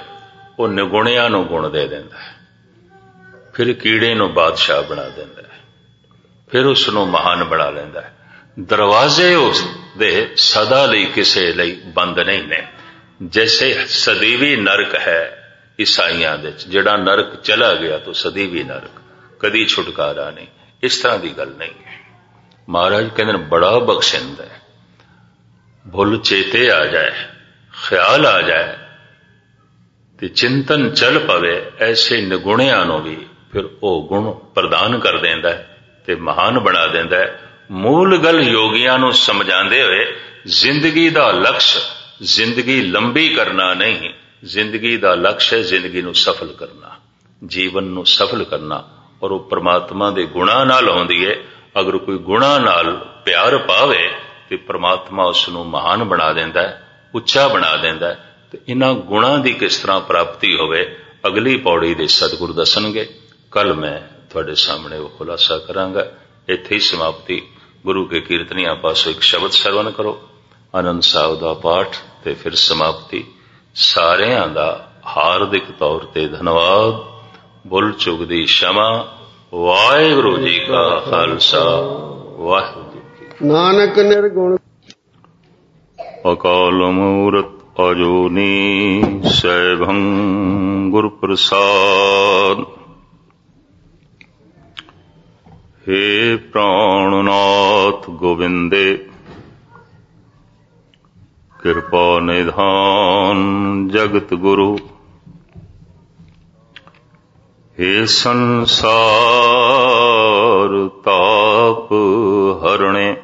ਉਹ ਨਿਗੁਣਿਆਂ ਨੂੰ ਗੁਣ ਦੇ ਦਿੰਦਾ ਹੈ। ਫਿਰ ਕੀੜੇ ਨੂੰ ਬਾਦਸ਼ਾਹ ਬਣਾ ਦਿੰਦਾ ਹੈ। ਫਿਰ ਉਸ ਨੂੰ ਮਹਾਨ ਬਣਾ ਲੈਂਦਾ ਹੈ। ਦਰਵਾਜ਼ੇ ਉਸ ਦੇ ਸਦਾ ਲਈ ਕਿਸੇ ਲਈ ਬੰਦ ਨਹੀਂ ਨੇ। ਜੈਸੇ ਸਦੀਵੀ ਨਰਕ ਹੈ ਈਸਾਈਆਂ ਦੇ ਚ ਜਿਹੜਾ ਨਰਕ ਚਲਾ ਗਿਆ ਤਾਂ ਸਦੀਵੀ ਨਰਕ, ਕਦੀ ਛੁਟਕਾਰਾ ਨਹੀਂ, ਇਸ ਤਰ੍ਹਾਂ ਦੀ ਗੱਲ ਨਹੀਂ। ਹੈ ਮਹਾਰਾਜ ਕਹਿੰਦੇ ਨੇ, ਬੜਾ ਬਖਸ਼ਿੰਦਾ ਹੈ। ਭੁੱਲ ਚੇਤੇ ਆ ਜਾਏ, ਖਿਆਲ ਆ ਜਾਏ, ਤੇ ਚਿੰਤਨ ਚੱਲ ਪਵੇ, ਐਸੇ ਨਿਗੁਣਿਆਂ ਨੂੰ ਵੀ ਫਿਰ ਉਹ ਗੁਣ ਪ੍ਰਦਾਨ ਕਰ ਦਿੰਦਾ ਤੇ ਮਹਾਨ ਬਣਾ ਦਿੰਦਾ ਮੂਲ ਗੱਲ ਯੋਗੀਆਂ ਨੂੰ ਸਮਝਾਉਂਦੇ ਹੋਏ ਜ਼ਿੰਦਗੀ ਦਾ ਲਕਸ਼ ਜ਼ਿੰਦਗੀ ਲੰਬੀ ਕਰਨਾ ਨਹੀਂ, ਜ਼ਿੰਦਗੀ ਦਾ ਲਕਸ਼ ਹੈ ਜ਼ਿੰਦਗੀ ਨੂੰ ਸਫਲ ਕਰਨਾ। ਜੀਵਨ ਨੂੰ ਸਫਲ ਕਰਨਾ, ਔਰ ਉਹ ਪ੍ਰਮਾਤਮਾ ਦੇ ਗੁਣਾ ਨਾਲ ਆਉਂਦੀ ਹੈ ਅਗਰ ਕੋਈ ਗੁਣਾ ਨਾਲ ਪਿਆਰ ਪਾਵੇ, ਤੇ ਪ੍ਰਮਾਤਮਾ ਉਸ ਨੂੰ ਮਹਾਨ ਬਣਾ ਦਿੰਦਾ ਹੈ, ਉੱਚਾ ਬਣਾ ਦਿੰਦਾ ਹੈ। ਤੇ ਇਹਨਾਂ ਗੁਣਾਂ ਦੀ ਕਿਸ ਤਰ੍ਹਾਂ ਪ੍ਰਾਪਤੀ ਹੋਵੇ, ਅਗਲੀ ਪੌੜੀ ਦੇ ਸਤਿਗੁਰ ਦੱਸਣਗੇ। ਕੱਲ ਮੈਂ ਤੁਹਾਡੇ ਸਾਹਮਣੇ ਉਹ ਖੁਲਾਸਾ ਕਰਾਂਗਾ। ਇੱਥੇ ਹੀ ਸਮਾਪਤੀ। ਗੁਰੂ ਕੇ ਕੀਰਤਨੀਆਂ ਪਾਸੋਂ ਇੱਕ ਸ਼ਬਦ ਸਰਵਨ ਕਰੋ। ਆਨੰਦ ਸਾਹਿਬ ਦਾ ਪਾਠ ਤੇ ਫਿਰ ਸਮਾਪਤੀ। ਸਾਰਿਆਂ ਦਾ ਹਾਰਦਿਕ ਤੌਰ ਤੇ ਧੰਨਵਾਦ। ਬੁੱਲ ਚੁਗ ਦੀ ਸ਼ਮਾ। ਵਾਹਿਗੁਰੂ ਜੀ ਕਾ ਖਾਲਸਾ। ਵਾਹਿਗੁਰੂ ਜੀ ਕੀ ਨਾਨਕ ਨਿਰਗੁਣ। ਅਕਾਲ ਮੂਰਤ ਅਜੂਨੀ ਸੈਭੰ ਗੁਰ ਪ੍ਰਸਾਦ ਹੇ ਪ੍ਰਾਣਨਾਥ ਗੋਬਿੰਦੇ ਕਿਰਪਾ ਨਿਧਾਨ ਜਗਤ ਗੁਰੂ। ਹੇ ਸੰਸਾਰ ਤਾਪ ਹਰਣੇ,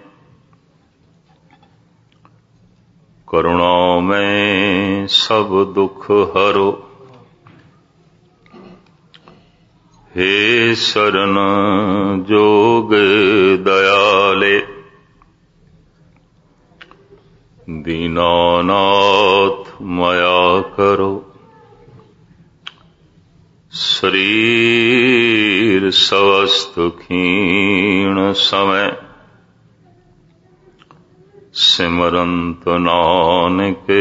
ਕਰੁਣਾ ਮੈਂ ਸਭ ਦੁਖ ਹਰੋ। ਹੇ ਸਰਨ ਜੋਗ ਦਇਆਲੇ ਦੀਨਾਨਾਥ ਮਾਇਆ ਕਰੋ ਸਰੀਰ ਸਵਸਤ ਖੀਣ ਸਮੈ ਸਿਮਰੰਤ ਨਾਨਕ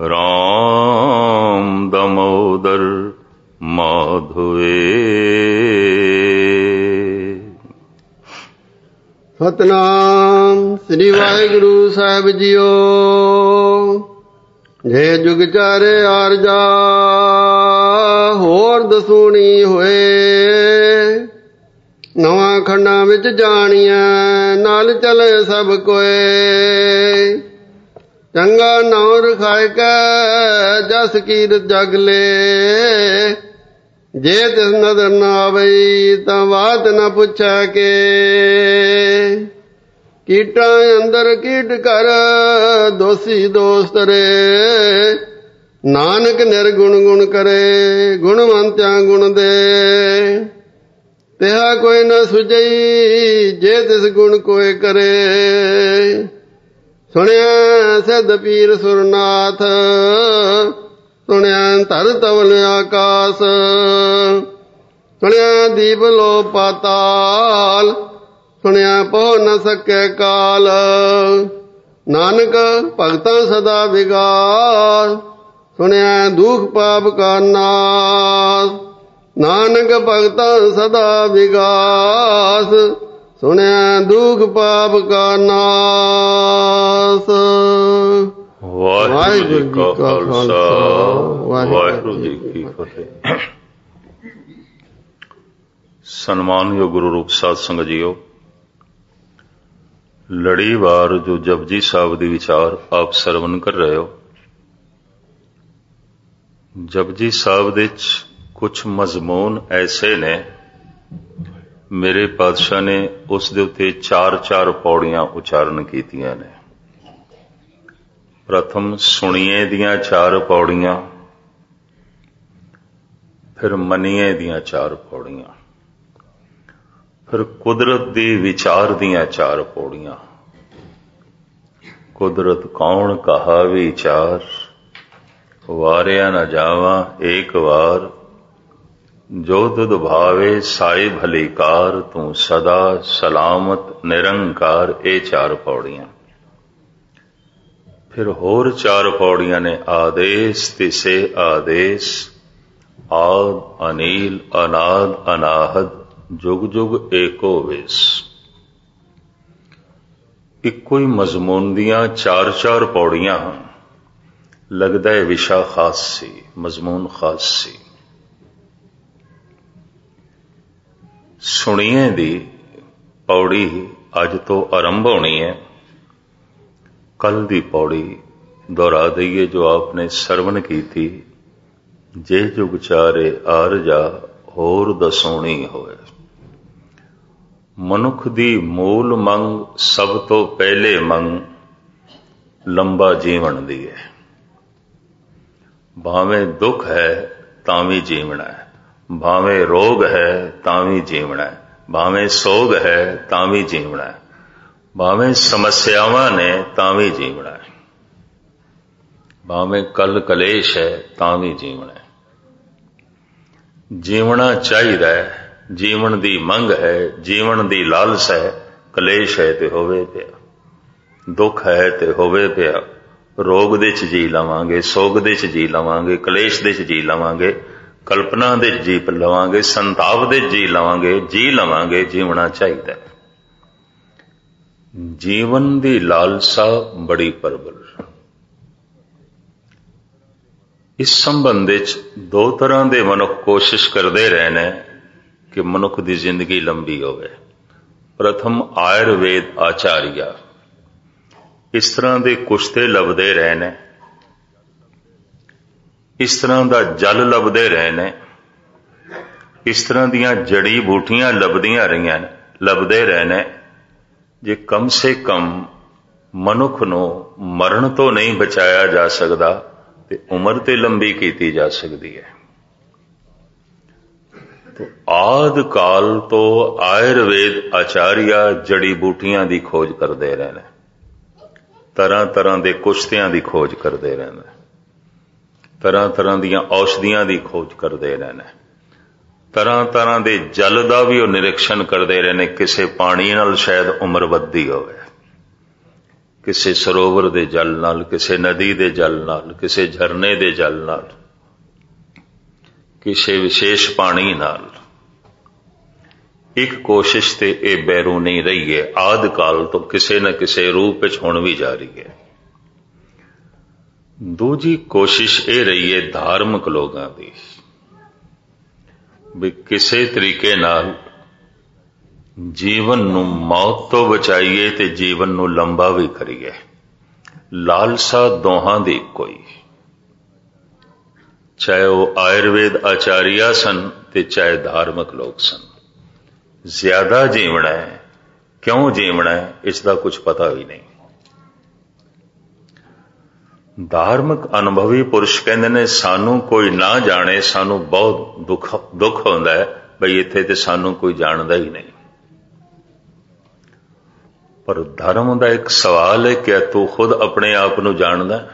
ਰਾਮ ਦਮੋਦਰ ਮਾਧਵੇ ਸਤਨਾਮ, ਸ੍ਰੀ ਵਾਹਿਗੁਰੂ ਸਾਹਿਬ ਜੀਓ। ਜੇ ਜੁਗ ਚਾਰੇ ਆਰਜਾ ਹੋਰ ਦਸੂਣੀ ਹੋਏ। ਨਵਾਂ ਖੰਡਾਂ ਵਿੱਚ ਜਾਣੀਆਂ ਨਾਲ ਚਲੇ ਸਭ ਕੋਏ। ਚੰਗਾ ਨਾਮ ਰਖਾਇ ਕੈ, ਜਸ ਕੀਰਤ ਜਗ ਲੇ। ਜੇ ਤਿਸ ਨਦਰ ਨਾ ਆਵਈ ਤਾਂ ਬਾਤ ਨਾ ਪੁੱਛਾ ਕੇ। ਕੀਟਾਂ ਅੰਦਰ ਕੀਟ ਕਰ, ਦੋਸੀ ਦੋਸਤ ਰੇ। ਨਾਨਕ ਨਿਰਗੁਣ ਗੁਣ ਕਰੇ ਗੁਣਵੰਤਿਆਂ ਗੁਣ ਦੇ। ਤਿਹਾ ਕੋਈ ਨਾ ਸੁਜਈ ਜੇ ਤਿਸ ਗੁਣ ਕੋਈ ਕਰੇ। ਸੁਣਿਆ ਸਿੱਧ ਪੀਰ ਸੁਰਨਾਥ ਸੁਣਿਆ ਧਰ ਤਵਲ ਆਕਾਸ, ਸੁਣਿਆ ਦੀਪ ਲੋ ਪਾਤਾਲ, ਸੁਣਿਆ ਪੋ ਨ ਸਕੈ ਕਾਲ। ਨਾਨਕ ਭਗਤਾਂ ਸਦਾ ਵਿਗਾਸ ਸੁਣਿਆ ਦੁਖ ਪਾਪ ਕਾ ਨਾਸ। ਨਾਨਕ ਭਗਤਾਂ ਸਦਾ ਵਿਗਾਸ, ਸੁਣਿਆ ਦੁਖ ਪਾਪ ਕਾ ਨਾਸ। ਵਾਹਿਗੁਰੂ ਜੀ ਕਾ ਖਾਲਸਾ, ਵਾਹਿਗੁਰੂ ਜੀ ਕੀ ਫਤਿਹ। ਸਨਮਾਨਯੋਗ ਗੁਰੂ ਰੂਪ ਸਾਧ ਸੰਗਤ ਜੀਓ ਲੜੀਵਾਰ ਜੋ ਜਪਜੀ ਸਾਹਿਬ ਦੀ ਵਿਚਾਰ ਆਪ ਸਰਵਨ ਕਰ ਰਹੇ ਹੋ। ਜਪਜੀ ਸਾਹਿਬ ਦੇ ਵਿੱਚ ਕੁਝ ਮਜ਼ਮੂਨ ਐਸੇ ਨੇ, ਮੇਰੇ ਪਾਤਸ਼ਾਹ ਨੇ ਉਸ ਦੇ ਉੱਤੇ ਚਾਰ ਚਾਰ ਪੌੜੀਆਂ ਉਚਾਰਨ ਕੀਤੀਆਂ ਨੇ। ਪ੍ਰਥਮ ਸੁਣੀਏ ਦੀਆਂ ਚਾਰ ਪੌੜੀਆਂ, ਫਿਰ ਮੰਨੀਏ ਦੀਆਂ ਚਾਰ ਪੌੜੀਆਂ, ਫਿਰ ਕੁਦਰਤ ਦੇ ਵਿਚਾਰ ਦੀਆਂ ਚਾਰ ਪੌੜੀਆਂ। ਕੁਦਰਤ ਕੌਣ ਕਹਾ ਵਿਚਾਰ? ਵਾਰਿਆ ਨਾ ਜਾਵਾਂ ਏਕ ਵਾਰ। ਜੋ ਤੁਧ ਭਾਵੇ ਸਾਈ ਭਲੀਕਾਰ ਤੂੰ ਸਦਾ ਸਲਾਮਤ ਨਿਰੰਕਾਰ ਇਹ ਚਾਰ ਪੌੜੀਆਂ। ਫਿਰ ਹੋਰ ਚਾਰ ਪੌੜੀਆਂ ਨੇ ਆਦੇਸ਼, ਤਿਸੇ ਆਦੇਸ਼, ਆਦ, ਅਨੀਲ, ਅਨਾਦ, ਅਨਾਹਦ, ਜੁਗ ਜੁਗ ਏਕੋ ਵਿਸ। ਇੱਕੋ ਹੀ ਮਜ਼ਮੂਨ ਦੀਆਂ ਚਾਰ-ਚਾਰ ਪੌੜੀਆਂ ਲੱਗਦਾ ਹੈ ਵਿਸ਼ਾ ਖਾਸ ਸੀ, ਮਜ਼ਮੂਨ ਖਾਸ ਸੀ। ਸੁਣੀਏ ਦੀ ਪੌੜੀ ਅੱਜ ਤੋਂ ਆਰੰਭ ਹੋਣੀ ਹੈ। ਕੱਲ ਦੀ ਪੌੜੀ ਦੁਹਰਾ ਦਈਏ ਜੋ ਆਪਨੇ ਸਰਵਣ ਕੀਤੀ। ਜੇ ਜੁਗ ਚਾਰੇ ਆਰ ਜਾ, ਹੋਰ ਦਸੋਣੀ ਹੋਏ। ਮਨੁੱਖ ਦੀ ਮੂਲ ਮੰਗ ਸਭ ਤੋਂ ਪਹਿਲੇ ਮੰਗ ਲੰਬਾ ਜੀਵਨ ਦੀ ਹੈ। ਭਾਵੇਂ ਦੁੱਖ ਹੈ ਤਾਂ ਵੀ ਜੀਵਣਾ ਹੈ। ਭਾਵੇਂ ਰੋਗ ਹੈ ਤਾਂ ਵੀ ਜੀਵਣਾ ਹੈ। ਭਾਵੇਂ ਸੋਗ ਹੈ ਤਾਂ ਵੀ ਜੀਵਣਾ ਹੈ। ਭਾਵੇਂ ਸਮੱਸਿਆਵਾਂ ਨੇ ਤਾਂ ਵੀ ਜੀਵਣਾ ਹੈ। ਭਾਵੇਂ ਕਲ ਕਲੇਸ਼ ਹੈ ਤਾਂ ਵੀ ਜੀਵਣਾ ਹੈ। ਜੀਵਣਾ ਚਾਹੀਦਾ ਹੈ, ਜੀਵਨ ਦੀ ਮੰਗ ਹੈ, ਜੀਵਨ ਦੀ ਲਾਲਸ ਹੈ, ਕਲੇਸ਼ ਹੈ ਤੇ ਹੋਵੇ ਪਿਆ। ਦੁੱਖ ਹੈ ਤੇ ਹੋਵੇ ਪਿਆ। ਰੋਗ ਦੇ ਚ ਜੀ ਲਵਾਂਗੇ, ਸੋਗ ਦੇ ਚ ਜੀ ਲਵਾਂਗੇ, ਕਲੇਸ਼ ਦੇ ਚ ਜੀ ਲਵਾਂਗੇ, ਕਲਪਨਾ ਦੇ ਜੀ ਲਵਾਂਗੇ, ਸੰਤਾਪ ਦੇ ਜੀ ਲਵਾਂਗੇ ਜੀ ਲਵਾਂਗੇ, ਜੀਵਣਾ ਚਾਹੀਦਾ ਜੀਵਨ ਦੀ ਲਾਲਸਾ ਬੜੀ ਪਰਬਲ ਇਸ ਸੰਬੰਧ ਵਿੱਚ ਦੋ ਤਰ੍ਹਾਂ ਦੇ ਮਨੁੱਖ ਕੋਸ਼ਿਸ਼ ਕਰਦੇ ਰਹੇ ਨੇ ਕਿ ਮਨੁੱਖ ਦੀ ਜ਼ਿੰਦਗੀ ਲੰਬੀ ਹੋਵੇ। ਪ੍ਰਥਮ ਆਯੁਰਵੇਦ ਆਚਾਰੀਆ। ਇਸ ਤਰ੍ਹਾਂ ਦੇ ਕੁਸ਼ਤੇ ਲੱਭਦੇ ਰਹੇ ਨੇ। ਇਸ ਤਰ੍ਹਾਂ ਦਾ ਜਲ ਲੱਭਦੇ ਰਹੇ ਨੇ। ਇਸ ਤਰ੍ਹਾਂ ਦੀਆਂ ਜੜੀ ਬੂਟੀਆਂ ਲੱਭਦੀਆਂ ਰਹੀਆਂ ਨੇ, ਲੱਭਦੇ ਰਹੇ ਨੇ। ਜੇ ਕਮ ਸੇ ਕਮ ਮਨੁੱਖ ਨੂੰ ਮਰਨ ਤੋਂ ਨਹੀਂ ਬਚਾਇਆ ਜਾ ਸਕਦਾ, ਤੇ ਉਮਰ ਤੇ ਲੰਬੀ ਕੀਤੀ ਜਾ ਸਕਦੀ ਹੈ। ਤੋ ਆਦ ਕਾਲ ਤੋਂ ਆਯੁਰਵੇਦ ਆਚਾਰੀਆ ਜੜੀ ਬੂਟੀਆਂ ਦੀ ਖੋਜ ਕਰਦੇ ਰਹੇ ਨੇ। ਤਰ੍ਹਾਂ ਤਰ੍ਹਾਂ ਦੇ ਕੁਸ਼ਤਿਆਂ ਦੀ ਖੋਜ ਕਰਦੇ ਰਹੇ ਨੇ। ਤਰ੍ਹਾਂ ਤਰ੍ਹਾਂ ਦੀਆਂ ਔਸ਼ਧੀਆਂ ਦੀ ਖੋਜ ਕਰਦੇ ਰਹੇ ਨੇ। ਤਰ੍ਹਾਂ ਤਰ੍ਹਾਂ ਦੇ ਜਲ ਦਾ ਵੀ ਉਹ ਨਿਰੀਖਣ ਕਰਦੇ ਰਹੇ ਨੇ, ਕਿਸੇ ਪਾਣੀ ਨਾਲ ਸ਼ਾਇਦ ਉਮਰ ਵੱਧਦੀ ਹੋਵੇ। ਕਿਸੇ ਸਰੋਵਰ ਦੇ ਜਲ ਨਾਲ, ਕਿਸੇ ਨਦੀ ਦੇ ਜਲ ਨਾਲ, ਕਿਸੇ ਝਰਨੇ ਦੇ ਜਲ ਨਾਲ, ਕਿਸੇ ਵਿਸ਼ੇਸ਼ ਪਾਣੀ ਨਾਲ। ਇੱਕ ਕੋਸ਼ਿਸ਼ ਤੇ ਇਹ ਬੈਰੂ ਨਹੀਂ ਰਹੀ ਹੈ। ਆਦ ਕਾਲ ਤੋਂ ਕਿਸੇ ਨਾ ਕਿਸੇ ਰੂਪ ਵਿੱਚ ਹੁਣ ਵੀ ਜਾਰੀ ਹੈ। ਦੂਜੀ ਕੋਸ਼ਿਸ਼ ਇਹ ਰਹੀ ਹੈ ਧਾਰਮਿਕ ਲੋਕਾਂ ਦੀ। ਵੀ ਕਿਸੇ ਤਰੀਕੇ ਨਾਲ ਜੀਵਨ ਨੂੰ ਮੌਤ ਤੋਂ ਬਚਾਈਏ ਤੇ ਜੀਵਨ ਨੂੰ ਲੰਬਾ ਵੀ ਕਰੀਏ। ਲਾਲਸਾ ਦੋਹਾਂ ਦੀ ਕੋਈ ਚਾਹੇ ਉਹ ਆਯੁਰਵੇਦ ਆਚਾਰੀਆ ਸਨ ਤੇ ਚਾਹੇ ਧਾਰਮਿਕ ਲੋਕ ਸਨ। ਜ਼ਿਆਦਾ ਜੀਵਣਾ ਹੈ, ਕਿਉਂ ਜੀਵਣਾ ਹੈ, ਇਸ ਦਾ ਕੁਝ ਪਤਾ ਵੀ ਨਹੀਂ। ਧਾਰਮਿਕ ਅਨੁਭਵੀ ਪੁਰਸ਼ ਕਹਿੰਦੇ ਨੇ, ਸਾਨੂੰ ਕੋਈ ਨਾ ਜਾਣੇ, ਸਾਨੂੰ ਬਹੁਤ ਦੁੱਖ ਦੁੱਖ ਹੁੰਦਾ ਹੈ, ਬਈ ਇੱਥੇ ਤੇ ਸਾਨੂੰ ਕੋਈ ਜਾਣਦਾ ਹੀ ਨਹੀਂ। ਪਰ ਧਰਮ ਦਾ ਇੱਕ ਸਵਾਲ ਹੈ ਕਿ ਤੂੰ ਖੁਦ ਆਪਣੇ ਆਪ ਨੂੰ ਜਾਣਦਾ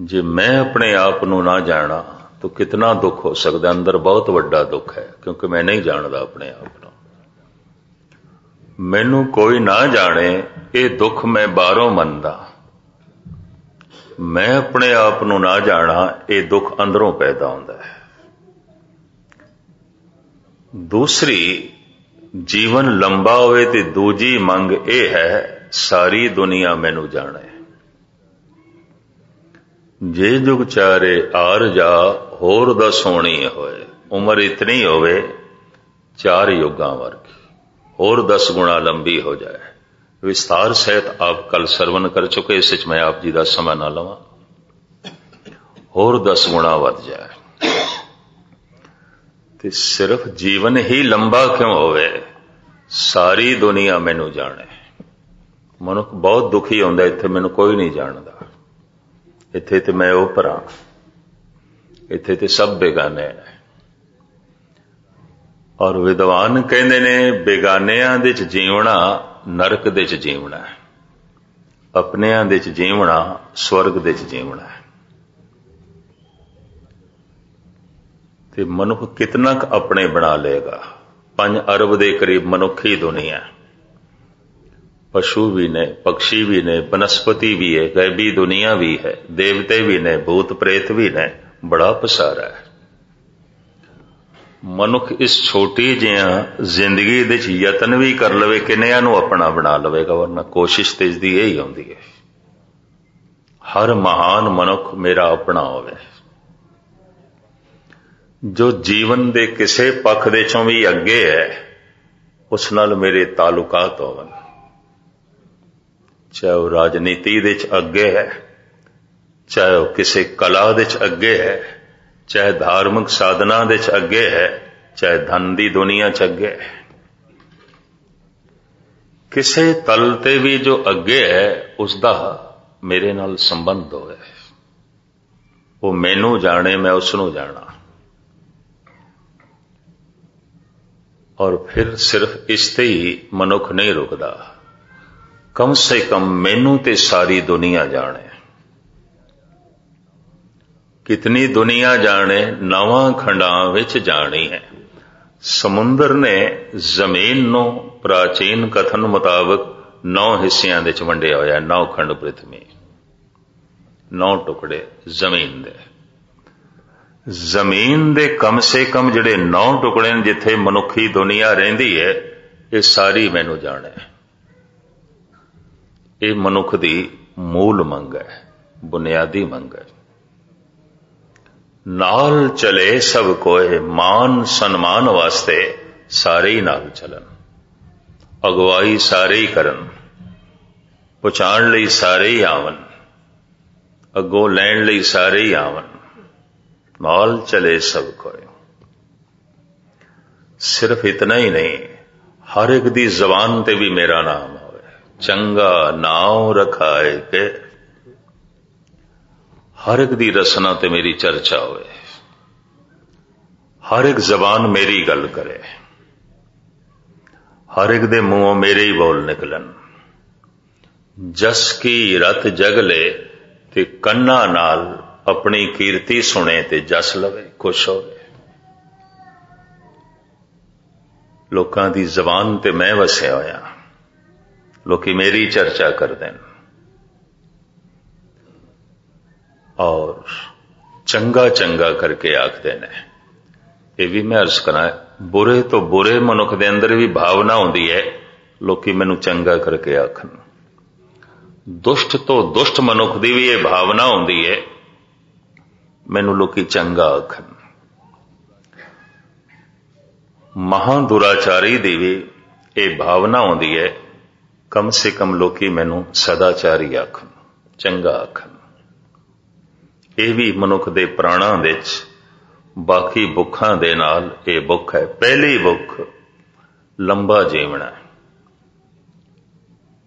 ਜੇ ਮੈਂ ਆਪਣੇ ਆਪ ਨੂੰ ਨਾ ਜਾਣਾ, ਤਾਂ ਕਿੰਨਾ ਦੁੱਖ ਹੋ ਸਕਦਾ? ਅੰਦਰ ਬਹੁਤ ਵੱਡਾ ਦੁੱਖ ਹੈ, ਕਿਉਂਕਿ ਮੈਂ ਨਹੀਂ ਜਾਣਦਾ ਆਪਣੇ ਆਪ ਨੂੰ। ਮੈਨੂੰ ਕੋਈ ਨਾ ਜਾਣੇ, ਇਹ ਦੁੱਖ ਮੈਂ ਬਾਹਰੋਂ ਮੰਨਦਾ। ਮੈਂ ਆਪਣੇ ਆਪ ਨੂੰ ਨਾ ਜਾਣਾ, ਇਹ ਦੁੱਖ ਅੰਦਰੋਂ ਪੈਦਾ ਹੁੰਦਾ ਹੈ। ਦੂਸਰੀ, ਜੀਵਨ ਲੰਬਾ ਹੋਵੇ ਤੇ ਦੂਜੀ ਮੰਗ ਇਹ ਹੈ, ਸਾਰੀ ਦੁਨੀਆ ਮੈਨੂੰ ਜਾਣੇ। ਜੇ ਜੁਗ ਚਾਰੇ ਆਰ ਜਾ, ਹੋਰ ਦਾ ਸੋਣੀ ਹੋਏ। ਉਮਰ ਇਤਨੀ ਹੋਵੇ, ਚਾਰ ਯੁੱਗਾਂ ਵਰਗੀ, ਹੋਰ 10 ਗੁਣਾ ਲੰਬੀ ਹੋ ਜਾਏ। ਵਿਸਤਾਰ ਸਹਿਤ ਆਪ ਕੱਲ ਸਰਵਨ ਕਰ ਚੁੱਕੇ, ਇਸ ਵਿੱਚ ਮੈਂ ਆਪ ਜੀ ਦਾ ਸਮਾਂ ਨਾ ਲਵਾਂ। ਹੋਰ 10 ਗੁਣਾ ਵੱਧ ਜਾਏ। ਤੇ ਸਿਰਫ ਜੀਵਨ ਹੀ ਲੰਬਾ ਕਿਉਂ ਹੋਵੇ? ਸਾਰੀ ਦੁਨੀਆ ਮੈਨੂੰ ਜਾਣੇ। ਮਨੁੱਖ ਬਹੁਤ ਦੁਖੀ ਹੁੰਦਾ, ਇੱਥੇ ਮੈਨੂੰ ਕੋਈ ਨਹੀਂ ਜਾਣਦਾ। ਇੱਥੇ ਤੇ ਮੈਂ ਉਹ ਭਰਾ। ਇੱਥੇ ਤੇ ਸਭ ਬੇਗਾਨੇ ਨੇ। ਔਰ ਵਿਦਵਾਨ ਕਹਿੰਦੇ ਨੇ, ਬੇਗਾਨਿਆਂ ਦੇ ਚ ਜੀਵਣਾ ਨਰਕ ਦੇ ਚ ਜੀਵਣਾ ਹੈ। ਆਪਣਿਆਂ ਦੇ ਚ ਜੀਵਣਾ, ਸਵਰਗ ਦੇ ਚ ਜੀਵਣਾ ਹੈ। ਤੇ ਮਨੁੱਖ ਕਿਤਨਾ ਕੁ ਆਪਣੇ ਬਣਾ ਲਏਗਾ। 5 ਅਰਬ ਦੇ ਕਰੀਬ ਮਨੁੱਖੀ ਦੁਨੀਆ ਪਸ਼ੂ ਵੀ ਨੇ, ਪੰਛੀ ਵੀ ਨੇ, ਬਨਸਪਤੀ ਵੀ ਹੈ, ਗੈਬੀ ਦੁਨੀਆ ਵੀ ਹੈ, ਦੇਵਤੇ ਵੀ ਨੇ, ਭੂਤ ਪ੍ਰੇਤ ਵੀ ਨੇ, ਬੜਾ ਪਸਾਰਾ ਹੈ। ਮਨੁੱਖ ਇਸ ਛੋਟੀ ਜਿਹਾ ਜ਼ਿੰਦਗੀ ਦੇ ਵਿੱਚ ਯਤਨ ਵੀ ਕਰ ਲਵੇ, ਕਿੰਨਿਆਂ ਨੂੰ ਆਪਣਾ ਬਣਾ ਲਵੇਗਾ, ਵਰਨਾ ਕੋਸ਼ਿਸ਼ ਤੇ ਇਸ ਦੀ ਇਹ ਹੀ ਆਉਂਦੀ ਹੈ। ਹਰ ਮਹਾਨ ਮਨੁੱਖ ਮੇਰਾ ਆਪਣਾ ਹੋਵੇ। ਜੋ ਜੀਵਨ ਦੇ ਕਿਸੇ ਪੱਖ ਦੇ ਚੋਂ ਵੀ ਅੱਗੇ ਹੈ, ਉਸ ਨਾਲ ਮੇਰੇ ਤਾਲੁਕਾਤ ਹੋਵਨ ਚਾਹੇ ਉਹ ਰਾਜਨੀਤੀ ਦੇ ਵਿੱਚ ਅੱਗੇ ਹੈ, ਚਾਹੇ ਉਹ ਕਿਸੇ ਕਲਾ ਦੇ ਵਿੱਚ ਅੱਗੇ ਹੈ ਚਾਹੇ ਧਾਰਮਿਕ ਸਾਧਨਾ ਦੇ ਚ ਅੱਗੇ ਹੈ, ਚਾਹੇ ਧਨ ਦੀ ਦੁਨੀਆ ਚ ਅੱਗੇ ਹੈ। ਕਿਸੇ ਤਲ ਤੇ ਵੀ ਜੋ ਅੱਗੇ ਹੈ ਉਸ ਦਾ ਮੇਰੇ ਨਾਲ ਸੰਬੰਧ ਹੋਵੇ ਉਹ ਮੈਨੂੰ ਜਾਣੇ, ਮੈਂ ਉਸ ਨੂੰ ਜਾਣਾ। ਔਰ ਫਿਰ ਸਿਰਫ ਇਸ ਤੇ ਹੀ ਮਨੁੱਖ ਨਹੀਂ ਰੁਕਦਾ। ਕਮ ਸੇ ਕਮ ਮੈਨੂੰ ਤੇ ਸਾਰੀ ਦੁਨੀਆ ਜਾਣੇ। ਕਿਤਨੀ ਦੁਨੀਆ ਜਾਣੇ, ਨਵਾਂ ਖੰਡਾਂ ਵਿੱਚ ਜਾਣੀ ਹੈ। ਸਮੁੰਦਰ ਨੇ ਜ਼ਮੀਨ ਨੂੰ ਪ੍ਰਾਚੀਨ ਕਥਨ ਮੁਤਾਬਕ ਨੌ ਹਿੱਸਿਆਂ ਦੇ ਚ ਵੰਡਿਆ ਹੋਇਆ ਹੈ, ਨੌ ਖੰਡ ਪ੍ਰithvi ਨੌ ਟੁਕੜੇ ਜ਼ਮੀਨ ਦੇ। ਜ਼ਮੀਨ ਦੇ ਕਮ ਸੇ ਕਮ ਜਿਹੜੇ ਨੌ ਟੁਕੜੇ ਨੇ, ਜਿੱਥੇ ਮਨੁੱਖੀ ਦੁਨੀਆ ਰਹਿੰਦੀ ਹੈ, ਇਹ ਸਾਰੀ ਮੈਨੂੰ ਜਾਣੇ। ਇਹ ਮਨੁੱਖ ਦੀ ਮੂਲ ਮੰਗ ਹੈ, ਬੁਨਿਆਦੀ ਮੰਗ ਹੈ। ਨਾਲ ਚਲੇ ਸਭ ਕੋਏ, ਮਾਨ ਸਨਮਾਨ ਵਾਸਤੇ ਸਾਰੇ ਹੀ ਨਾਲ ਚੱਲਣ। ਅਗਵਾਈ ਸਾਰੇ ਹੀ ਕਰਨ। ਪਹੁੰਚਾਣ ਲਈ ਸਾਰੇ ਹੀ ਆਵਣ। ਅੱਗੋਂ ਲੈਣ ਲਈ ਸਾਰੇ ਹੀ ਆਵਣ। ਨਾਲ ਚਲੇ ਸਭ ਕੋਏ। ਸਿਰਫ ਇਤਨਾ ਹੀ ਨਹੀਂ, ਹਰ ਇੱਕ ਦੀ ਜ਼ਬਾਨ ਤੇ ਵੀ ਮੇਰਾ ਨਾਮ ਹੋਵੇ। ਚੰਗਾ ਨਾਮ ਰਖਾਏ ਕੇ ਹਰ ਇੱਕ ਦੀ ਰਸਨਾ ਤੇ ਮੇਰੀ ਚਰਚਾ ਹੋਵੇ। ਹਰ ਇੱਕ ਜ਼ਬਾਨ ਮੇਰੀ ਗੱਲ ਕਰੇ। ਹਰ ਇੱਕ ਦੇ ਮੂੰਹੋਂ ਮੇਰੇ ਹੀ ਬੋਲ ਨਿਕਲਣ। ਜਸ ਕੀ ਰਤ ਜਗਲੇ ਤੇ ਕੰਨਾਂ ਨਾਲ ਆਪਣੀ ਕੀਰਤੀ ਸੁਣੇ ਤੇ ਜਸ ਲਵੇ, ਖੁਸ਼ ਹੋਵੇ। ਲੋਕਾਂ ਦੀ ਜ਼ਬਾਨ ਤੇ ਮੈਂ ਵਸਿਆ ਹੋਇਆ। ਲੋਕੀ ਮੇਰੀ ਚਰਚਾ ਕਰਦੇ ਨੇ ਔਰ ਚੰਗਾ ਚੰਗਾ ਕਰਕੇ ਆਖਦੇ ਨੇ। ਇਹ ਵੀ ਮੈਂ ਅਰਜ਼ ਕਰਾਂ, ਬੁਰੇ ਤੋਂ ਬੁਰੇ ਮਨੁੱਖ ਦੇ ਅੰਦਰ ਵੀ ਭਾਵਨਾ ਹੁੰਦੀ ਹੈ, ਲੋਕੀ ਮੈਨੂੰ ਚੰਗਾ ਕਰਕੇ ਆਖਣ। ਦੁਸ਼ਟ ਤੋਂ ਦੁਸ਼ਟ ਮਨੁੱਖ ਦੀ ਵੀ ਇਹ ਭਾਵਨਾ ਹੁੰਦੀ ਹੈ, ਮੈਨੂੰ ਲੋਕੀ ਚੰਗਾ ਆਖਣ। ਮਹਾਂ ਦੁਰਾਚਾਰੀ ਦੀ ਵੀ ਇਹ ਭਾਵਨਾ ਹੁੰਦੀ ਹੈ, ਕਮ ਸੇ ਕਮ ਲੋਕੀ ਮੈਨੂੰ ਸਦਾਚਾਰੀ ਆਖਣ, ਚੰਗਾ ਆਖਣ। ਇਹ ਵੀ ਮਨੁੱਖ ਦੇ ਪ੍ਰਾਣਾਂ ਵਿੱਚ, ਬਾਕੀ ਭੁੱਖਾਂ ਦੇ ਨਾਲ ਇਹ ਭੁੱਖ ਹੈ। ਪਹਿਲੀ ਭੁੱਖ ਲੰਬਾ ਜੀਵਣਾ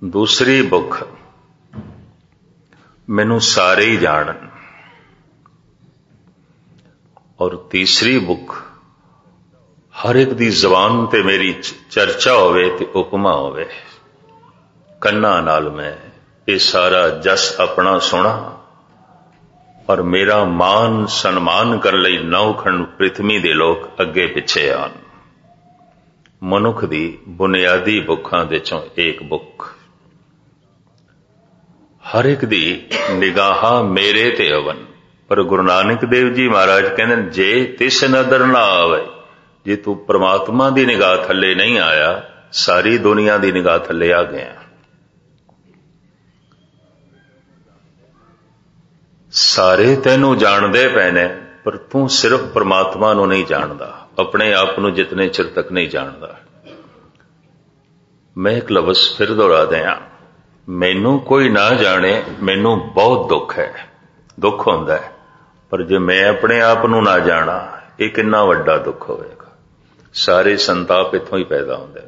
ਦੂਸਰੀ ਭੁੱਖ ਮੈਨੂੰ ਸਾਰੇ ਹੀ ਜਾਣਨ। ਔਰ ਤੀਸਰੀ ਭੁੱਖ ਹਰ ਇੱਕ ਦੀ ਜ਼ਬਾਨ ਤੇ ਮੇਰੀ ਚਰਚਾ ਹੋਵੇ ਤੇ ਉਪਮਾ ਹੋਵੇ। ਕੰਨਾਂ ਨਾਲ ਮੈਂ ਇਹ ਸਾਰਾ ਜਸ ਆਪਣਾ ਸੁਣਾ। ਔਰ ਮੇਰਾ ਮਾਨ ਸਨਮਾਨ ਕਰ ਲਈ ਨੌਖੰਡ ਪ੍ਰithvi ਦੇ ਲੋਕ ਅੱਗੇ ਪਿੱਛੇ ਆਣ ਮਨੁੱਖ ਦੀ ਬੁਨਿਆਦੀ ਭੁੱਖਾਂ ਵਿੱਚੋਂ ਇੱਕ ਭੁੱਖ ਹਰ ਇੱਕ ਦੀ ਨਿਗਾਹਾਂ ਮੇਰੇ ਤੇ ਅਵਨ ਪਰ ਗੁਰੂ ਨਾਨਕ ਦੇਵ ਜੀ ਮਹਾਰਾਜ ਕਹਿੰਦੇ ਜੇ ਤਿਸ ਨਦਰ ਨਾ ਆਵੇ, ਜੇ ਤੂੰ ਪ੍ਰਮਾਤਮਾ ਦੀ ਨਿਗਾਹ ਥੱਲੇ ਨਹੀਂ ਆਇਆ, ਸਾਰੀ ਦੁਨੀਆ ਦੀ ਨਿਗਾਹ ਥੱਲੇ ਆ ਗਿਆ। ਸਾਰੇ ਤੈਨੂੰ ਜਾਣਦੇ ਪਏ ਨੇ, ਪਰ ਤੂੰ ਸਿਰਫ ਪ੍ਰਮਾਤਮਾ ਨੂੰ ਨਹੀਂ ਜਾਣਦਾ, ਆਪਣੇ ਆਪ ਨੂੰ ਜਿਤਨੇ ਚਿਰ ਤੱਕ ਨਹੀਂ ਜਾਣਦਾ। ਮੈਂ ਇੱਕ ਲਫ਼ਜ਼ ਫਿਰ ਦੁਹਰਾ ਦਿਆਂ, ਮੈਨੂੰ ਕੋਈ ਨਾ ਜਾਣੇ, ਮੈਨੂੰ ਬਹੁਤ ਦੁੱਖ ਹੈ, ਦੁੱਖ ਹੁੰਦਾ ਹੈ, ਪਰ ਜੇ ਮੈਂ ਆਪਣੇ ਆਪ ਨੂੰ ਨਾ ਜਾਣਾ, ਇਹ ਕਿੰਨਾ ਵੱਡਾ ਦੁੱਖ ਹੋਵੇਗਾ। ਸਾਰੇ ਸੰਤਾਪ ਇੱਥੋਂ ਹੀ ਪੈਦਾ ਹੁੰਦੇ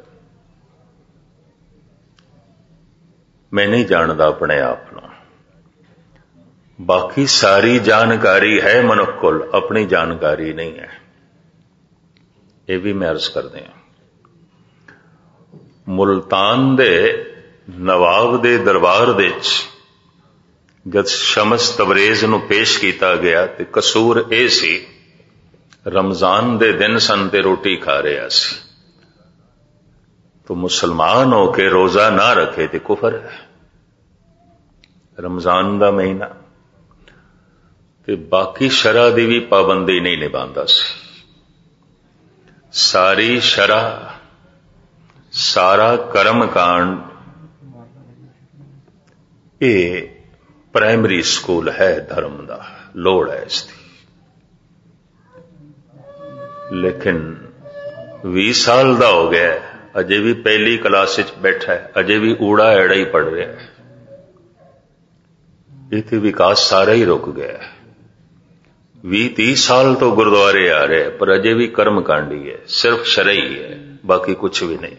ਮੈਂ ਨਹੀਂ ਜਾਣਦਾ ਆਪਣੇ ਆਪ ਨੂੰ। ਬਾਕੀ ਸਾਰੀ ਜਾਣਕਾਰੀ ਹੈ ਮਨੁੱਖ ਕੋਲ, ਆਪਣੀ ਜਾਣਕਾਰੀ ਨਹੀਂ ਹੈ। ਇਹ ਵੀ ਮੈਂ ਅਰਜ਼ ਕਰਦੇ ਹਾਂ। ਮੁਲਤਾਨ ਦੇ ਨਵਾਬ ਦੇ ਦਰਬਾਰ ਵਿੱਚ ਜਦ ਸ਼ਮਸ ਤਬਰੇਜ਼ ਨੂੰ ਪੇਸ਼ ਕੀਤਾ ਗਿਆ ਤੇ ਕਸੂਰ ਇਹ ਸੀ, ਰਮਜ਼ਾਨ ਦੇ ਦਿਨ ਸਨ ਤੇ ਰੋਟੀ ਖਾ ਰਿਹਾ ਸੀ। ਤੋ ਮੁਸਲਮਾਨ ਹੋ ਕੇ ਰੋਜ਼ਾ ਨਾ ਰੱਖੇ ਤੇ ਕੁਫਰ ਹੈ। ਰਮਜ਼ਾਨ ਦਾ ਮਹੀਨਾ। ਤੇ ਬਾਕੀ ਸ਼ਰਾ ਦੀ ਵੀ ਪਾਬੰਦੀ ਨਹੀਂ ਨਿਭਾਉਂਦਾ ਸੀ। ਸਾਰੀ ਸ਼ਰਾ, ਸਾਰਾ ਕਰਮ ਕਾਂਡ ਇਹ ਪ੍ਰਾਇਮਰੀ ਸਕੂਲ ਹੈ, ਧਰਮ ਦਾ, ਲੋੜ ਹੈ ਇਸ ਦੀ। ਲੇਕਿਨ 20 ਸਾਲ ਦਾ ਹੋ ਗਿਆ, ਅਜੇ ਵੀ ਪਹਿਲੀ ਕਲਾਸ ਵਿੱਚ ਬੈਠਾ ਹੈ, ਅਜੇ ਵੀ ਊੜਾ ਐੜਾ ਹੀ ਪੜ ਰਿਹਾ ਹੈ। ਇਹ ਤੇ ਵਿਕਾਸ ਸਾਰਾ ਹੀ ਰੁਕ ਗਿਆ ਹੈ। 20 30 ਸਾਲ ਤੋਂ ਗੁਰਦੁਆਰੇ ਆ ਰਹੇ ਪਰ ਅਜੇ ਵੀ ਕਰਮ ਕਾਂਡੀ ਹੈ ਸਿਰਫ ਸ਼ਰਈ ਹੈ ਬਾਕੀ ਕੁਝ ਵੀ ਨਹੀਂ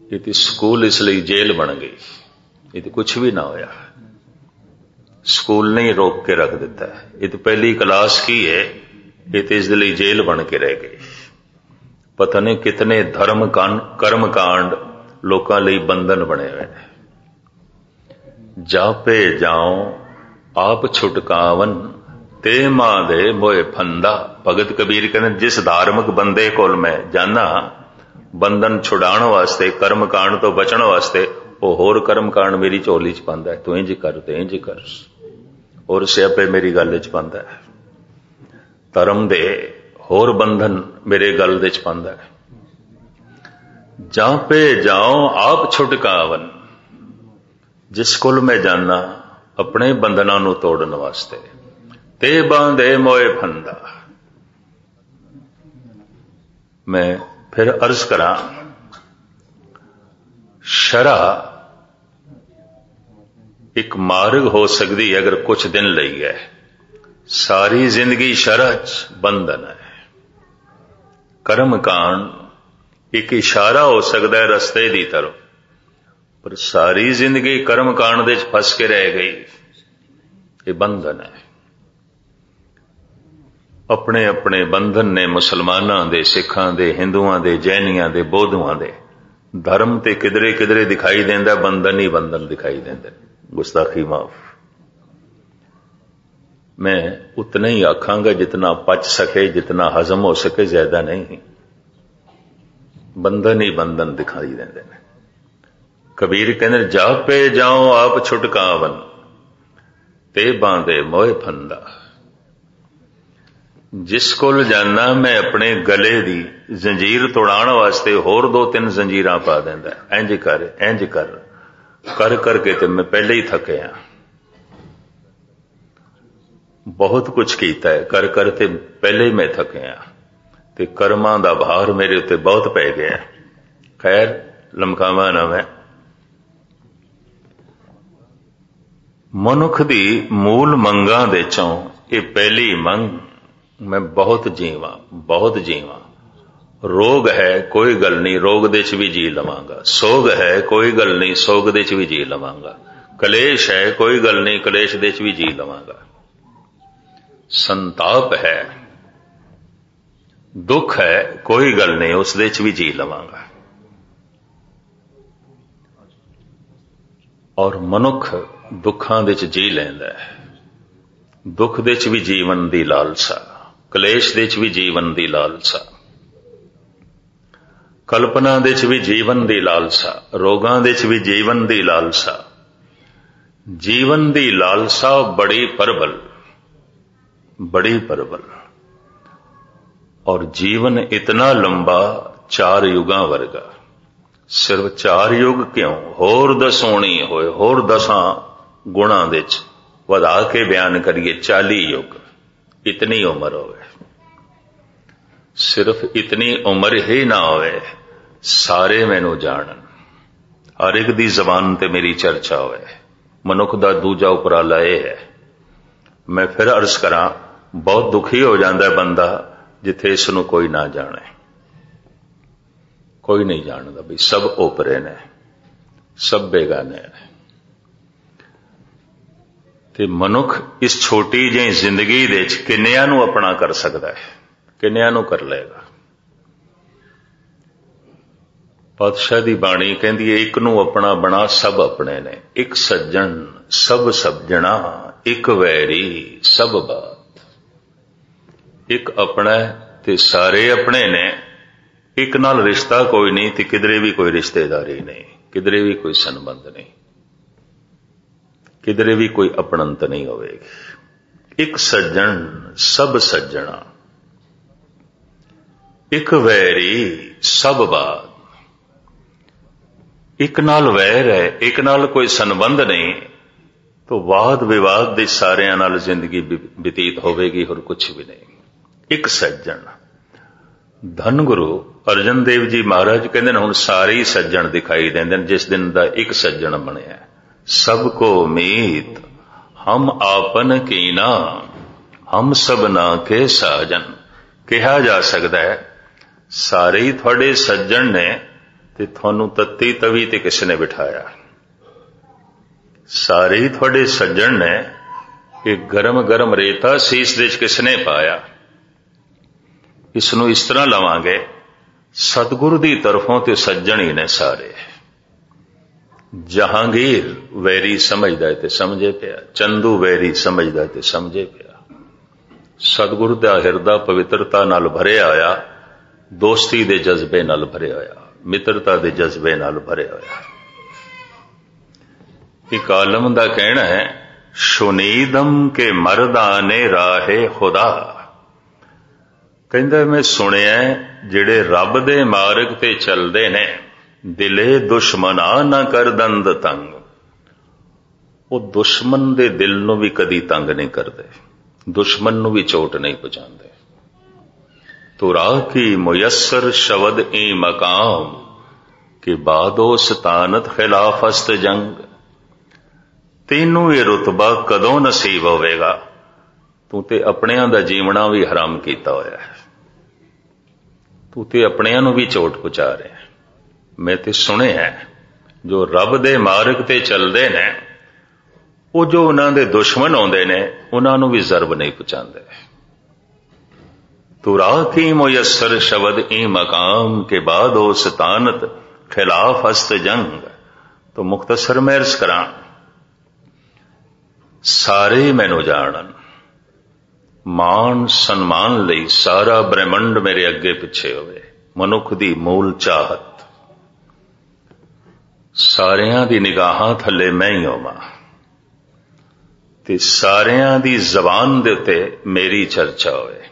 ਇਹ ਤੇ ਸਕੂਲ ਇਸ ਲਈ ਜੇਲ੍ਹ ਬਣ ਗਈ ਇਹ ਤੇ ਕੁਝ ਵੀ ਨਾ ਹੋਇਆ ਸਕੂਲ ਨਹੀਂ ਰੋਕ ਕੇ ਰੱਖ ਦਿੱਤਾ ਇਹ ਤੇ ਪਹਿਲੀ ਕਲਾਸ ਕੀ ਹੈ ਇਹ ਤੇ ਇਸ ਦੇ ਲਈ ਜੇਲ੍ਹ ਬਣ ਕੇ ਰਹਿ ਗਈ ਪਤਾ ਨਹੀਂ ਕਿਤਨੇ ਧਰਮ ਕਰਮ ਕਾਂਡ ਲੋਕਾਂ ਲਈ ਆਪ ਛੁਟਕਾਵਨ ਤੇ ਮਾਂ ਦੇ ਮੋਏ ਫੰਦਾ। ਭਗਤ ਕਬੀਰ ਕਹਿੰਦੇ, ਜਿਸ ਧਾਰਮਿਕ ਬੰਦੇ ਕੋਲ ਮੈਂ ਜਾਣਾ ਬੰਧਨ ਛੁਡਾਉਣ ਵਾਸਤੇ, ਕਰਮ ਕਾਂਡ ਤੋਂ ਬਚਣ ਵਾਸਤੇ, ਉਹ ਹੋਰ ਕਰਮ ਕਾਂਡ ਮੇਰੀ ਝੋਲੀ ਚ ਪਾਉਂਦਾ ਤੂੰ ਇੰਜ ਕਰ, ਤੇ ਇੰਜ ਕਰ। ਔਰ ਸਿਆਪੇ ਮੇਰੀ ਗੱਲ ਚ ਪਾਉਂਦਾ ਧਰਮ ਦੇ ਹੋਰ ਬੰਧਨ ਮੇਰੇ ਗੱਲ ਦੇ ਚ ਪਾਉਂਦਾ ਜਾਂ ਪੇ ਜਾਉ ਆਪ ਛੁਟਕਾਵਨ ਜਿਸ ਕੋਲ ਮੈਂ ਜਾਣਾ ਆਪਣੇ ਬੰਧਨਾਂ ਨੂੰ ਤੋੜਨ ਵਾਸਤੇ। ਤੇ ਬਾਂਧੇ ਮੋਏ ਫੰਦਾ। ਮੈਂ ਫਿਰ ਅਰਜ਼ ਕਰਾਂ, ਸ਼ਰਾ ਇੱਕ ਮਾਰਗ ਹੋ ਸਕਦੀ ਹੈ ਅਗਰ ਕੁਝ ਦਿਨ ਲਈ ਹੈ। ਸਾਰੀ ਜ਼ਿੰਦਗੀ ਸ਼ਰਾ ਚ ਬੰਧਨ ਹੈ। ਕਰਮ ਕਾਂਡ ਇੱਕ ਇਸ਼ਾਰਾ ਹੋ ਸਕਦਾ ਹੈ ਰਸਤੇ ਦੀ ਤਰਫ। ਪਰ ਸਾਰੀ ਜ਼ਿੰਦਗੀ ਕਰਮ ਕਾਂਡ ਦੇ ਵਿੱਚ ਫਸ ਕੇ ਰਹਿ ਗਈ। ਇਹ ਬੰਧਨ ਹੈ। ਆਪਣੇ ਆਪਣੇ ਬੰਧਨ ਨੇ ਮੁਸਲਮਾਨਾਂ ਦੇ, ਸਿੱਖਾਂ ਦੇ, ਹਿੰਦੂਆਂ ਦੇ, ਜੈਨੀਆਂ ਦੇ, ਬੋਧੂਆਂ ਦੇ ਧਰਮ ਤੇ ਕਿਧਰੇ ਕਿਧਰੇ ਦਿਖਾਈ ਦਿੰਦਾ, ਬੰਧਨ ਹੀ ਬੰਧਨ ਦਿਖਾਈ ਦਿੰਦੇ। ਗੁਸਤਾਖੀ ਮਾਫ। ਮੈਂ ਉਤਨਾ ਹੀ ਆਖਾਂਗਾ ਜਿਤਨਾ ਪਚ ਸਕੇ, ਜਿਤਨਾ ਹਜ਼ਮ ਹੋ ਸਕੇ, ਜ਼ਿਆਦਾ ਨਹੀਂ। ਬੰਧਨ ਹੀ ਬੰਧਨ ਦਿਖਾਈ ਦਿੰਦੇ ਨੇ। ਕਬੀਰ ਕਹਿੰਦੇ ਜਾਪੇ ਜਾਓ ਆਪ ਛੁਟਕਾਵਨ, ਤੇ ਬਾਂਦੇ ਮੋਏ ਫੰਦਾ ਜਿਸ ਕੋਲ ਜਾਣਾ ਮੈਂ ਆਪਣੇ ਗਲੇ ਦੀ ਜ਼ੰਜੀਰ ਤੋੜਾਉਣ ਵਾਸਤੇ ਹੋਰ ਦੋ ਤਿੰਨ ਜ਼ੰਜੀਰਾਂ ਪਾ ਦਿੰਦਾ। ਇੰਜ ਕਰ ਇੰਜ ਕਰ ਕਰ ਕਰਕੇ ਤੇ ਮੈਂ ਪਹਿਲੇ ਹੀ ਥੱਕਿਆ ਬਹੁਤ ਕੁਝ ਕੀਤਾ ਹੈ, ਕਰ ਕਰ ਤੇ ਪਹਿਲੇ ਹੀ ਮੈਂ ਥੱਕਿਆ ਤੇ ਕਰਮਾਂ ਦਾ ਭਾਰ ਮੇਰੇ ਉੱਤੇ ਬਹੁਤ ਪੈ ਗਿਆ। ਖੈਰ, ਲਮਕਾਵਾ ਨਾ ਮੈਂ। ਮਨੁੱਖ ਦੀ ਮੂਲ ਮੰਗਾਂ ਦੇ ਚੋਂ ਇਹ ਪਹਿਲੀ ਮੰਗ, ਮੈਂ ਬਹੁਤ ਜੀਵਾਂ ਬਹੁਤ ਜੀਵਾਂ। ਰੋਗ ਹੈ, ਕੋਈ ਗੱਲ ਨਹੀਂ, ਰੋਗ ਦੇ ਚ ਵੀ ਜੀ ਲਵਾਂਗਾ। ਸੋਗ ਹੈ, ਕੋਈ ਗੱਲ ਨਹੀਂ, ਸੋਗ ਦੇ ਚ ਵੀ ਜੀ ਲਵਾਂਗਾ। ਕਲੇਸ਼ ਹੈ, ਕੋਈ ਗੱਲ ਨਹੀਂ, ਕਲੇਸ਼ ਦੇ ਚ ਵੀ ਜੀ ਲਵਾਂਗਾ। ਸੰਤਾਪ ਹੈ, ਦੁੱਖ ਹੈ, ਕੋਈ ਗੱਲ ਨਹੀਂ, ਉਸ ਦੇ ਚ ਵੀ ਜੀ ਲਵਾਂਗਾ। ਔਰ ਮਨੁੱਖ ਦੁੱਖਾਂ ਦੇ ਚ ਜੀ ਲੈਂਦਾ ਹੈ। ਦੁੱਖ ਦੇ ਵਿੱਚ ਵੀ ਜੀਵਨ ਦੀ ਲਾਲਸਾ, ਕਲੇਸ਼ ਦੇ ਵਿੱਚ ਵੀ ਜੀਵਨ ਦੀ ਲਾਲਸਾ, ਕਲਪਨਾ ਦੇ ਵਿੱਚ ਵੀ ਜੀਵਨ ਦੀ ਲਾਲਸਾ, ਰੋਗਾਂ ਦੇ ਵਿੱਚ ਵੀ ਜੀਵਨ ਦੀ ਲਾਲਸਾ। ਜੀਵਨ ਦੀ ਲਾਲਸਾ ਬੜੀ ਪਰਬਲ ਬੜੀ ਪਰਬਲ ਔਰ ਜੀਵਨ ਇਤਨਾ ਲੰਬਾ ਚਾਰ ਯੁਗਾਂ ਵਰਗਾ। ਸਿਰਫ ਚਾਰ ਯੁਗ ਕਿਉਂ? ਹੋਰ ਦਸੋਣੀ ਹੋਏ, ਹੋਰ ਦਸਾਂ ਗੁਣਾਂ ਦੇ ਚ ਵਧਾ ਕੇ ਬਿਆਨ ਕਰੀਏ 40 ਯੁਗ। ਇਤਨੀ ਉਮਰ ਹੋਵੇ। ਸਿਰਫ ਇਤਨੀ ਉਮਰ ਹੀ ਨਾ ਹੋਵੇ, ਸਾਰੇ ਮੈਨੂੰ ਜਾਣਨ। ਹਰ ਇੱਕ ਦੀ ਜ਼ਬਾਨ ਤੇ ਮੇਰੀ ਚਰਚਾ ਹੋਵੇ। ਮਨੁੱਖ ਦਾ ਦੂਜਾ ਉਪਰਾਲਾ ਇਹ ਹੈ, ਮੈਂ ਫਿਰ ਅਰਜ਼ ਕਰਾਂ, ਬਹੁਤ ਦੁਖੀ ਹੋ ਜਾਂਦਾ ਬੰਦਾ ਜਿੱਥੇ ਇਸ ਨੂੰ ਕੋਈ ਨਾ ਜਾਣੇ। ਕੋਈ ਨਹੀਂ ਜਾਣਦਾ ਵੀ ਸਭ ਉਪਰੇ ਨੇ, ਸਭ ਬੇਗਾਨੇ ਨੇ। ਤੇ ਮਨੁੱਖ ਇਸ ਛੋਟੀ ਜਿਹੀ ਜ਼ਿੰਦਗੀ ਦੇ ਵਿੱਚ ਕਿੰਨਿਆਂ ਨੂੰ ਆਪਣਾ ਕਰ ਸਕਦਾ ਹੈ? ਕਿੰਨਿਆਂ ਨੂੰ ਕਰ ਲਏਗਾ? ਪਾਤਸ਼ਾਹ ਦੀ ਬਾਣੀ ਕਹਿੰਦੀ ਹੈ, ਇੱਕ ਨੂੰ ਆਪਣਾ ਬਣਾ ਸਭ ਆਪਣੇ ਨੇ, ਇੱਕ ਸੱਜਣ ਸਭ ਸੱਜਣਾ, ਇੱਕ ਵੈਰੀ ਸਭ ਬਾਤ। ਇੱਕ ਆਪਣਾ ਤੇ ਸਾਰੇ ਆਪਣੇ ਨੇ ਇੱਕ ਨਾਲ ਰਿਸ਼ਤਾ ਕੋਈ ਨਹੀਂ ਤੇ ਕਿਧਰੇ ਵੀ ਕੋਈ ਰਿਸ਼ਤੇਦਾਰੀ ਨਹੀਂ, ਕਿਧਰੇ ਵੀ ਕੋਈ ਸੰਬੰਧ ਨਹੀਂ, ਕਿਧਰੇ ਵੀ ਕੋਈ ਅਪਣੰਤ ਨਹੀਂ ਹੋਵੇਗੀ। ਇੱਕ ਸੱਜਣ, ਸਭ ਸੱਜਣਾ, ਇੱਕ ਵੈਰੀ, ਸਭ ਬਾਦ ਇੱਕ ਨਾਲ ਵੈਰ ਹੈ, ਇੱਕ ਨਾਲ ਕੋਈ ਸੰਬੰਧ ਨਹੀਂ, ਤੋ ਵਾਦ ਵਿਵਾਦ ਦੇ ਸਾਰਿਆਂ ਨਾਲ ਜ਼ਿੰਦਗੀ ਬਤੀਤ ਹੋਵੇਗੀ ਹੋਰ ਕੁਝ ਵੀ ਨਹੀਂ। ਇੱਕ ਸੱਜਣ। ਧੰਨ ਗੁਰੂ ਅਰਜਨ ਦੇਵ ਜੀ ਮਹਾਰਾਜ ਕਹਿੰਦੇ ਨੇ, ਹੁਣ ਸਾਰੇ ਹੀ ਸੱਜਣ ਦਿਖਾਈ ਦਿੰਦੇ ਨੇ, ਜਿਸ ਦਿਨ ਦਾ ਇੱਕ ਸੱਜਣ ਬਣਿਆ ਸਭ ਕੋ ਮੀਤ, ਹਮ ਆਪਨ ਕੀਨਾ ਹਮ ਸਭਨਾ ਕੇ ਸਾਜਨ। ਕਿਹਾ ਜਾ ਸਕਦਾ ਹੈ, ਸਾਰੇ ਹੀ ਤੁਹਾਡੇ ਸੱਜਣ ਨੇ ਤੇ ਤੁਹਾਨੂੰ ਤੱਤੀ ਤਵੀ ਤੇ ਕਿਸੇ ਨੇ ਬਿਠਾਇਆ। ਸਾਰੇ ਹੀ ਤੁਹਾਡੇ ਸੱਜਣ ਨੇ ਕਿ ਗਰਮ ਗਰਮ ਰੇਤਾ ਸੀਸ ਦੇ ਵਿੱਚ ਕਿਸ ਨੇ ਪਾਇਆ। ਇਸ ਨੂੰ ਇਸ ਤਰ੍ਹਾਂ ਲਵਾਂਗੇ, ਸਤਿਗੁਰੂ ਦੀ ਤਰਫੋਂ ਤੇ ਸੱਜਣ ਹੀ ਨੇ ਸਾਰੇ। ਜਹਾਂਗੀਰ ਵੈਰੀ ਸਮਝਦਾ ਤੇ ਸਮਝੇ ਪਿਆ, ਚੰਦੂ ਵੈਰੀ ਸਮਝਦਾ ਤੇ ਸਮਝੇ ਪਿਆ। ਸਤਿਗੁਰੂ ਦਾ ਹਿਰਦਾ ਪਵਿੱਤਰਤਾ ਨਾਲ ਭਰਿਆ ਹੋਇਆ, ਦੋਸਤੀ ਦੇ ਜਜ਼ਬੇ ਨਾਲ ਭਰਿਆ ਹੋਇਆ, ਮਿੱਤਰਤਾ ਦੇ ਜਜ਼ਬੇ ਨਾਲ ਭਰਿਆ ਹੋਇਆ। ਇੱਕ ਆਲਮ ਦਾ ਕਹਿਣਾ ਹੈ ਸ਼ੁਨੀਦਮ ਕੇ ਮਰਦਾਨੇ ਰਾਹੇ ਖੁਦਾ। ਕਹਿੰਦਾ, ਮੈਂ ਸੁਣਿਆ ਜਿਹੜੇ ਰੱਬ ਦੇ ਮਾਰਗ ਤੇ ਚੱਲਦੇ ਨੇ, ਦਿਲੇ ਦੁਸ਼ਮਨਾ ਨਾ ਕਰ ਦੰਦ ਤੰਗ। ਉਹ ਦੁਸ਼ਮਨ ਦੇ ਦਿਲ ਨੂੰ ਵੀ ਕਦੀ ਤੰਗ ਨਹੀਂ ਕਰਦੇ, ਦੁਸ਼ਮਨ ਨੂੰ ਵੀ ਚੋਟ ਨਹੀਂ ਪਹੁੰਚਾਉਂਦੇ ਤੁਰਾ ਕੀ ਮੁਯਸਰ ਸ਼ਬਦ ਏ ਮਕਾਮ, ਕਿ ਬਾਦੋ ਸਤਾਨਤ ਖਿਲਾਫ ਅਸਤ ਜੰਗ। ਤੈਨੂੰ ਇਹ ਰਤਬਾ ਕਦੋਂ ਨਸੀਬ ਹੋਵੇਗਾ? ਤੂੰ ਤੇ ਆਪਣਿਆਂ ਦਾ ਜੀਵਣਾ ਵੀ ਹਰਾਮ ਕੀਤਾ ਹੋਇਆ ਹੈ। ਤੂੰ ਤੇ ਆਪਣਿਆਂ ਨੂੰ ਵੀ ਚੋਟ ਪਹੁੰਚਾ ਰਿਹਾ ਮੈਂ ਤੇ ਸੁਣਿਆ ਜੋ ਰੱਬ ਦੇ ਮਾਰਗ ਤੇ ਚੱਲਦੇ ਨੇ, ਉਹ ਜੋ ਉਹਨਾਂ ਦੇ ਦੁਸ਼ਮਣ ਆਉਂਦੇ ਨੇ, ਉਹਨਾਂ ਨੂੰ ਵੀ ਜ਼ਰਬ ਨਹੀਂ ਪਹੁੰਚਾਉਂਦੇ। ਤੁਰਾ ਕੀ ਮੁਯਸਰ ਸ਼ਬਦ ਈ ਮਕਾਮ ਕੇ ਬਾਦ ਉਹ ਸਤਾਨਤ ਖਿਲਾਫ ਹਸਤ ਜੰਗ। तो ਮੁਖਤਸਰ ਮੈਂ ਅਰਜ਼ ਕਰਾਂ। ਸਾਰੇ ਮੈਨੂੰ ਜਾਣਨ। ਮਾਨ ਸਨਮਾਨ ਲਈ ਸਾਰਾ ਬ੍ਰਹਿਮੰਡ ਮੇਰੇ ਅੱਗੇ ਪਿੱਛੇ ਹੋਵੇ। ਮਨੁੱਖ ਦੀ ਮੂਲ ਚਾਹਤ। ਸਾਰਿਆਂ ਦੀ ਨਿਗਾਹਾਂ ਥੱਲੇ ਮੈਂ ਹੀ ਹੋਵਾਂ। ਤੇ ਸਾਰਿਆਂ ਦੀ ਜ਼ਬਾਨ ਦੇ ਉੱਤੇ ਮੇਰੀ ਚਰਚਾ ਹੋਵੇ।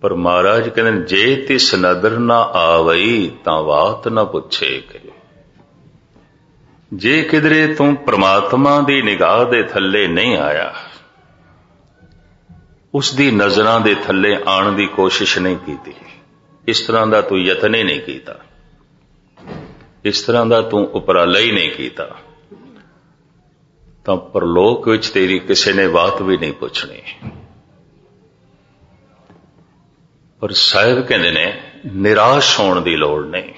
ਪਰ ਮਹਾਰਾਜ ਕਹਿੰਦੇ, ਜੇ ਤਿਸ ਨਦਰ ਨਾ ਆਵਈ, ਤਾਂ ਬਾਤ ਨਾ ਪੁੱਛੇ ਕਿ ਜੇ ਕਿਧਰੇ ਤੂੰ ਪ੍ਰਮਾਤਮਾ ਦੀ ਨਿਗਾਹ ਦੇ ਥੱਲੇ ਨਹੀਂ ਆਇਆ ਉਸ ਦੀ ਨਜ਼ਰਾਂ ਦੇ ਥੱਲੇ ਆਉਣ ਦੀ ਕੋਸ਼ਿਸ਼ ਨਹੀਂ ਕੀਤੀ। ਇਸ ਤਰ੍ਹਾਂ ਦਾ ਤੂੰ ਯਤਨ ਹੀ ਨਹੀਂ ਕੀਤਾ। ਇਸ ਤਰ੍ਹਾਂ ਦਾ ਤੂੰ ਉਪਰਾਲਾ ਹੀ ਨਹੀਂ ਕੀਤਾ। ਤਾਂ ਪਰਲੋਕ ਵਿੱਚ ਤੇਰੀ ਕਿਸੇ ਨੇ ਬਾਤ ਵੀ ਨਹੀਂ ਪੁੱਛਣੀ। ਪਰ ਸਾਹਿਬ ਕਹਿੰਦੇ ਨੇ, ਨਿਰਾਸ਼ ਹੋਣ ਦੀ ਲੋੜ ਨਹੀਂ।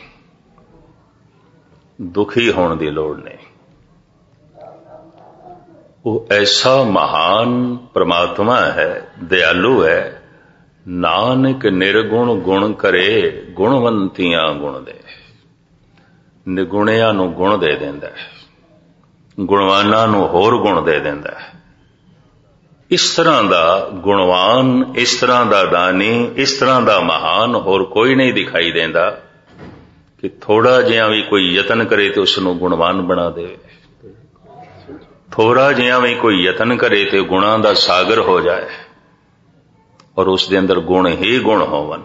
ਦੁਖੀ ਹੋਣ ਦੀ ਲੋੜ ਨਹੀਂ। ਉਹ ਐਸਾ ਮਹਾਨ ਪ੍ਰਮਾਤਮਾ ਹੈ, ਦਿਆਲੂ ਹੈ। ਨਾਨਕ ਨਿਰਗੁਣ ਗੁਣ ਕਰੇ, ਗੁਣਵੰਤੀਆਂ ਗੁਣ ਦੇ। ਨਿਗੁਣਿਆਂ ਨੂੰ ਗੁਣ ਦੇ ਦਿੰਦਾ ਹੈ। ਗੁਣਵਾਨਾਂ ਨੂੰ ਹੋਰ ਗੁਣ ਦੇ ਦਿੰਦਾ ਹੈ। ਇਸ ਤਰ੍ਹਾਂ ਦਾ ਗੁਣਵਾਨ, ਇਸ ਤਰ੍ਹਾਂ ਦਾ ਦਾਨੀ, ਇਸ ਤਰ੍ਹਾਂ ਦਾ ਮਹਾਨ ਹੋਰ ਕੋਈ ਨਹੀਂ ਦਿਖਾਈ ਦਿੰਦਾ ਕਿ ਥੋੜਾ ਜਿਹਾ ਵੀ ਕੋਈ ਯਤਨ ਕਰੇ ਤੇ ਉਸ ਨੂੰ ਗੁਣਵਾਨ ਬਣਾ ਦੇਵੇ। ਥੋੜਾ ਜਿਹਾ ਵੀ ਕੋਈ ਯਤਨ ਕਰੇ ਤੇ ਗੁਣਾਂ ਦਾ ਸਾਗਰ ਹੋ ਜਾਏ। ਔਰ ਉਸ ਦੇ ਅੰਦਰ ਗੁਣ ਹੀ ਗੁਣ ਹੋਵਨ।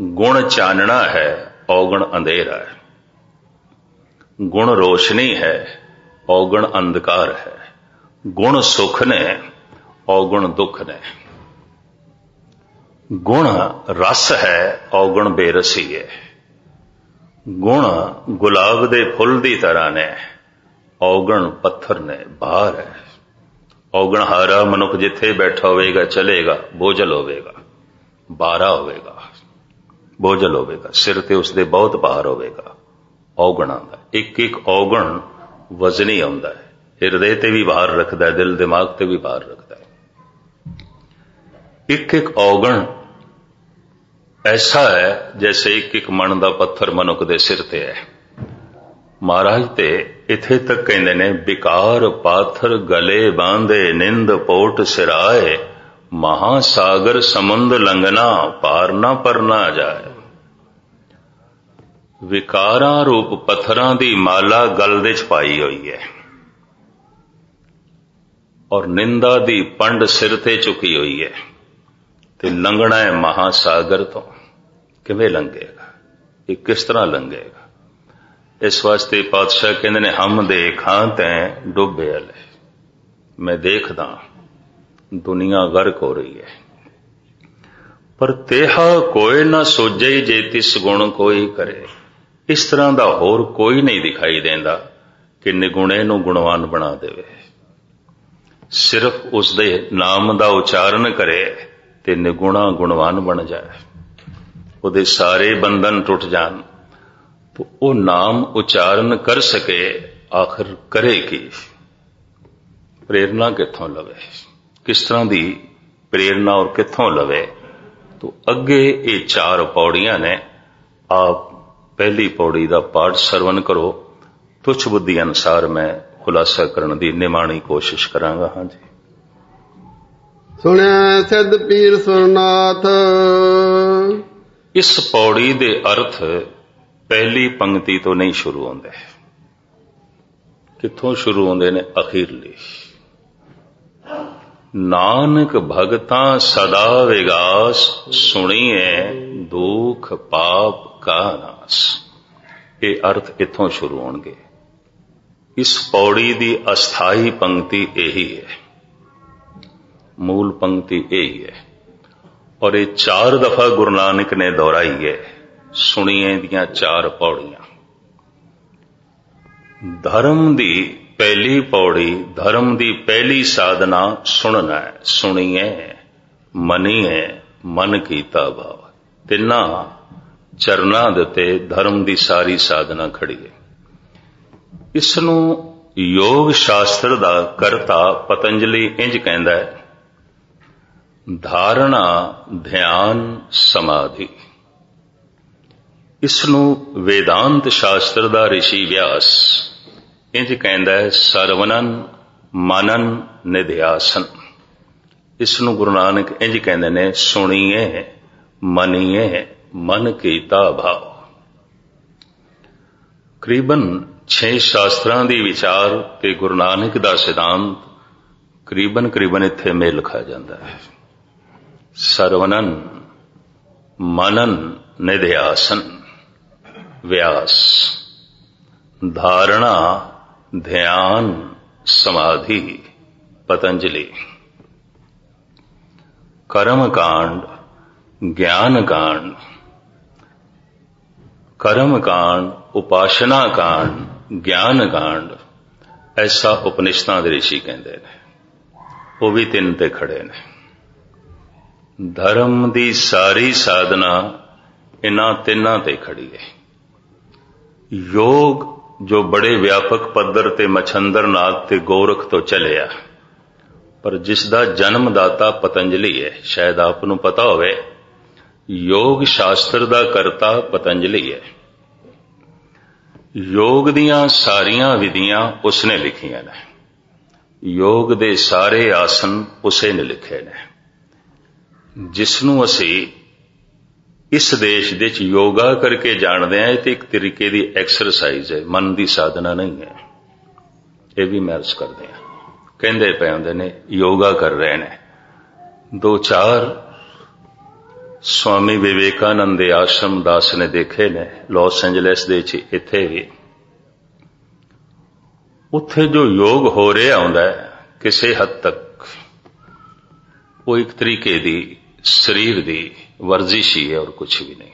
ਗੁਣ ਚਾਨਣਾ ਹੈ, ਔਗਣ ਅੰਧੇਰਾ ਹੈ। ਗੁਣ ਰੋਸ਼ਨੀ ਹੈ, ਔਗਣ ਅੰਧਕਾਰ ਹੈ। ਗੁਣ ਸੁਖ ਨੇ, ਔਗਣ ਦੁੱਖ ਨੇ। ਗੁਣ ਰਸ ਹੈ, ਔਗਣ ਬੇਰਸੀ ਹੈ। ਗੁਣ ਗੁਲਾਬ ਦੇ ਫੁੱਲ ਦੀ ਤਰ੍ਹਾਂ ਨੇ। ਔਗਣ ਪੱਥਰ ਨੇ ਬਾਹਰ ਹੈ। ਔਗਣ ਹਾਰਾ ਮਨੁੱਖ ਜਿੱਥੇ ਬੈਠਾ ਹੋਵੇਗਾ, ਚਲੇਗਾ, ਬੋਝਲ ਹੋਵੇਗਾ ਬਾਰਾ ਹੋਵੇਗਾ। ਬੋਝਲ ਹੋਵੇਗਾ, ਸਿਰ ਤੇ ਉਸਦੇ ਬਹੁਤ ਭਾਰ ਹੋਵੇਗਾ। ਔਗਣਾਂ ਦਾ, ਇੱਕ ਇੱਕ ਔਗਣ ਵਜ਼ਨੀ ਆਉਂਦਾ ਹੈ। ਹਿਰਦੇ ਤੇ ਵੀ ਭਾਰ ਰੱਖਦਾ ਹੈ, ਦਿਲ ਦਿਮਾਗ ਤੇ ਵੀ ਭਾਰ ਰੱਖਦਾ ਹੈ। ਇੱਕ ਇੱਕ ਔਗਣ ਐਸਾ ਹੈ, ਜੈਸੇ ਇੱਕ ਇੱਕ ਮਣ ਦਾ ਪੱਥਰ ਮਨੁੱਖ ਦੇ ਸਿਰ ਤੇ ਹੈ। ਮਹਾਰਾਜ, ਤੇ ਇਥੇ ਤੱਕ ਕਹਿੰਦੇ ਨੇ, ਵਿਕਾਰ ਪਾਥਰ ਗਲੇ ਬਾਂਦੇ ਨਿੰਦ ਪੋਟ ਸਿਰਾਏ ਮਹਾ ਸਾਗਰ ਸਮੁੰਦ ਲੰਗਣਾ ਪਾਰ ਨਾ ਪਰ ਜਾਏ। ਵਿਕਾਰਾਂ ਰੂਪ ਪੱਥਰਾਂ ਦੀ ਮਾਲਾ ਗਲ ਦੇ ਚ ਪਾਈ ਹੋਈ ਹੈ। ਔਰ ਨਿੰਦਾ ਦੀ ਪੰਡ ਸਿਰ ਤੇ ਚੁੱਕੀ ਹੋਈ ਹੈ। ਤੇ ਲੰਘਣਾ ਹੈ ਮਹਾਸਾਗਰ ਤੋਂ। ਕਿਵੇਂ ਲੰਘੇਗਾ? ਇਹ ਕਿਸ ਤਰ੍ਹਾਂ ਲੰਘੇਗਾ? ਇਸ ਵਾਸਤੇ ਪਾਤਸ਼ਾਹ ਕਹਿੰਦੇ ਨੇ, ਹਮ ਦੇਖਾਂ ਤੈਂ ਡੁੱਬੇ ਲੈ ਮੈਂ ਦੇਖਦਾ ਦੁਨੀਆ ਗਰਕ ਹੋ ਰਹੀ ਹੈ। ਪਰ ਤੇਹਾ ਕੋਈ ਨਾ ਸੋਜੇ ਜੇ ਤਿਸ ਗੁਣ ਕੋਈ ਕਰੇ। ਇਸ ਤਰ੍ਹਾਂ ਦਾ ਹੋਰ ਕੋਈ ਨਹੀਂ ਦਿਖਾਈ ਦਿੰਦਾ ਕਿ ਨਿਗੁਣੇ ਨੂੰ ਗੁਣਵਾਨ ਬਣਾ ਦੇਵੇ। ਸਿਰਫ ਉਸ ਦੇ ਨਾਮ ਦਾ ਉਚਾਰਨ ਕਰੇ ਤੇ ਨਿਗੁਣਾ ਗੁਣਵਾਨ ਬਣ ਜਾਏ। ਉਹਦੇ ਸਾਰੇ ਬੰਧਨ ਟੁੱਟ ਜਾਣ। ਉਹ ਨਾਮ ਉਚਾਰਨ ਕਰ ਸਕੇ ਆਖਰ ਕਰੇ ਕੀ? ਪ੍ਰੇਰਣਾ ਕਿੱਥੋਂ ਲਵੇ? ਕਿਸ ਤਰ੍ਹਾਂ ਦੀ ਪ੍ਰੇਰਣਾ ਔਰ ਕਿੱਥੋਂ ਲਵੇ? ਤੋਂ ਅੱਗੇ ਇਹ ਚਾਰ ਪੌੜੀਆਂ ਨੇ। ਆਪ ਪਹਿਲੀ ਪੌੜੀ ਦਾ ਪਾਠ ਸਰਵਨ ਕਰੋ। ਤੁਛ ਬੁੱਧੀ ਅਨਸਾਰ ਮੈਂ ਖੁਲਾਸਾ ਕਰਨ ਦੀ ਨਿਮਾਣੀ ਕੋਸ਼ਿਸ਼ ਕਰਾਂਗਾ ਹਾਂਜੀ। ਸੁਣਿਆ ਸਿੱਧ ਪੀਰ ਸੁਰਨਾਥ। ਇਸ ਪੌੜੀ ਦੇ ਅਰਥ ਪਹਿਲੀ ਪੰਕਤੀ ਤੋਂ ਨਹੀਂ ਸ਼ੁਰੂ ਹੁੰਦੇ ਕਿੱਥੋਂ ਸ਼ੁਰੂ ਹੁੰਦੇ ਨੇ? ਅਖੀਰਲੀ ਨਾਨਕ ਭਗਤਾਂ ਸਦਾ ਵਿਗਾਸ ਸੁਣੀਏ ਦੁਖ ਪਾਪ ਕਾ ਨਾਸ। ਇਹ ਅਰਥ ਇੱਥੋਂ ਸ਼ੁਰੂ ਹੋਣਗੇ। ਇਸ ਪੌੜੀ ਦੀ ਅਸਥਾਈ ਪੰਕਤੀ ਇਹੀ ਹੈ। ਮੂਲ ਪੰਕਤੀ ਇਹੀ ਹੈ। ਔਰ ਇਹ ਚਾਰ ਦਫਾ ਗੁਰੂ ਨਾਨਕ ਨੇ ਦੁਹਰਾਈ ਹੈ। ਸੁਣੀਏ ਦੀਆਂ ਚਾਰ ਪੌੜੀਆਂ। ਧਰਮ ਦੀ ਪਹਿਲੀ ਪੌੜੀ, ਧਰਮ ਦੀ ਪਹਿਲੀ ਸਾਧਨਾ ਸੁਣਨਾ ਹੈ, ਸੁਣੀਏ, ਮਨੀਏ, ਮਨ ਕੀਤਾ ਭਾਵ। ਤਿੰਨਾਂ ਚਰਨਾਂ ਦੇ ਉੱਤੇ ਧਰਮ ਦੀ ਸਾਰੀ ਸਾਧਨਾ ਖੜੀ ਹੈ। ਇਸ ਨੂੰ ਯੋਗ ਸ਼ਾਸਤਰ ਦਾ ਕਰਤਾ ਪਤੰਜਲੀ ਇੰਜ ਕਹਿੰਦਾ ਹੈ ਧਾਰਣਾ ਧਿਆਨ, ਸਮਾਧੀ। ਇਸ ਨੂੰ ਵੇਦਾਂਤ ਸ਼ਾਸਤਰ ਦਾ ઋષਿ ਵਿਆਸ। ਇੰਜ ਕਹਿੰਦਾ ਹੈ, ਸਰਵਨਨ ਮਨਨ ਨਿਧਿਆਸਨ। ਇਸ ਨੂੰ ਗੁਰੂ ਨਾਨਕ ਇੰਜ ਕਹਿੰਦੇ ਨੇ ਸੁਣੀਏ ਮਨੀਏ ਮਨ ਕੀਤਾ ਭਾਵ ਕਰੀਬਨ 6 ਸ਼ਾਸਤਰਾਂ ਦੀ ਵਿਚਾਰ ਤੇ ਗੁਰੂ ਨਾਨਕ ਦਾ ਸਿਧਾਂਤ ਕਰੀਬਨ ਕਰੀਬਨ ਇੱਥੇ ਮੇਲ ਖਾ ਜਾਂਦਾ ਹੈ। ਸਰਵਨਨ ਮਨਨ ਨਿਧਿਆਸਨ। ਵਿਆਸ। ਧਾਰਣਾ, ਧਿਆਨ, ਸਮਾਧੀ, ਪਤੰਜਲੀ। ਕਰਮ ਕਾਂਡ ਗਿਆਨ ਕਾਂਡ ਕਰਮ ਕਾਂਡ ਉਪਾਸ਼ਨਾ ਕਾਂਡ ਗਿਆਨ ਕਾਂਡ ਐਸਾ ਉਪਨਿਸ਼ਦਾਂ ਦੇ ઋષਿ ਕਹਿੰਦੇ ਨੇ। ਉਹ ਵੀ ਤਿੰਨ ਤੇ ਖੜੇ ਨੇ। ਧਰਮ ਦੀ ਸਾਰੀ ਸਾਧਨਾ ਇਹਨਾਂ ਤਿੰਨਾਂ ਤੇ ਖੜੀ ਹੈ। ਯੋਗ ਜੋ ਬੜੇ ਵਿਆਪਕ ਪੱਧਰ ਤੇ ਮਛੰਦਰਨਾਥ ਤੇ ਗੋਰਖ ਤੋਂ ਚੱਲਿਆ। ਪਰ ਜਿਸ ਦਾ ਜਨਮਦਾਤਾ ਪਤੰਜਲੀ ਹੈ, ਸ਼ਾਇਦ ਆਪ ਨੂੰ ਪਤਾ ਹੋਵੇ, ਯੋਗ ਸ਼ਾਸਤਰ ਦਾ ਕਰਤਾ ਪਤੰਜਲੀ ਹੈ। ਯੋਗ ਦੀਆਂ ਸਾਰੀਆਂ ਵਿਧੀਆਂ ਉਸਨੇ ਲਿਖੀਆਂ ਨੇ। ਯੋਗ ਦੇ ਸਾਰੇ ਆਸਨ ਉਸੇ ਨੇ ਲਿਖੇ ਨੇ। ਜਿਸ ਨੂੰ ਅਸੀਂ ਇਸ ਦੇਸ਼ ਦੇ ਵਿੱਚ ਯੋਗਾ ਕਰਕੇ ਜਾਣਦੇ ਆ ਇਹ ਤੇ ਇੱਕ ਤਰੀਕੇ ਦੀ ਐਕਸਰਸਾਈਜ਼ ਹੈ, ਮਨ ਦੀ ਸਾਧਨਾ ਨਹੀਂ ਹੈ। ਇਹ ਵੀ ਮਹਿਰਸ ਕਰਦੇ ਆ ਕਹਿੰਦੇ ਪਏ ਹੁੰਦੇ ਨੇ, ਯੋਗਾ ਕਰ ਰਹੇ ਨੇ। ਦੋ ਚਾਰ ਸਵਾਮੀ ਵਿਵੇਕਾਨੰਦ ਦੇ ਆਸ਼ਰਮ ਦਾਸ ਨੇ ਦੇਖੇ ਨੇ ਲਾਸ ਐਂਜਲਸ ਦੇ ਵਿੱਚ ਇੱਥੇ ਵੀ। ਉੱਥੇ ਜੋ ਯੋਗ ਹੋ ਰਿਹਾ ਹੁੰਦਾ ਕਿਸੇ ਹੱਦ ਤੱਕ, ਉਹ ਇੱਕ ਤਰੀਕੇ ਦੀ ਸਰੀਰ ਦੀ ਵਰਜ਼ਿਸ਼ ਹੀ ਹੈ ਔਰ ਕੁਝ ਵੀ ਨਹੀਂ।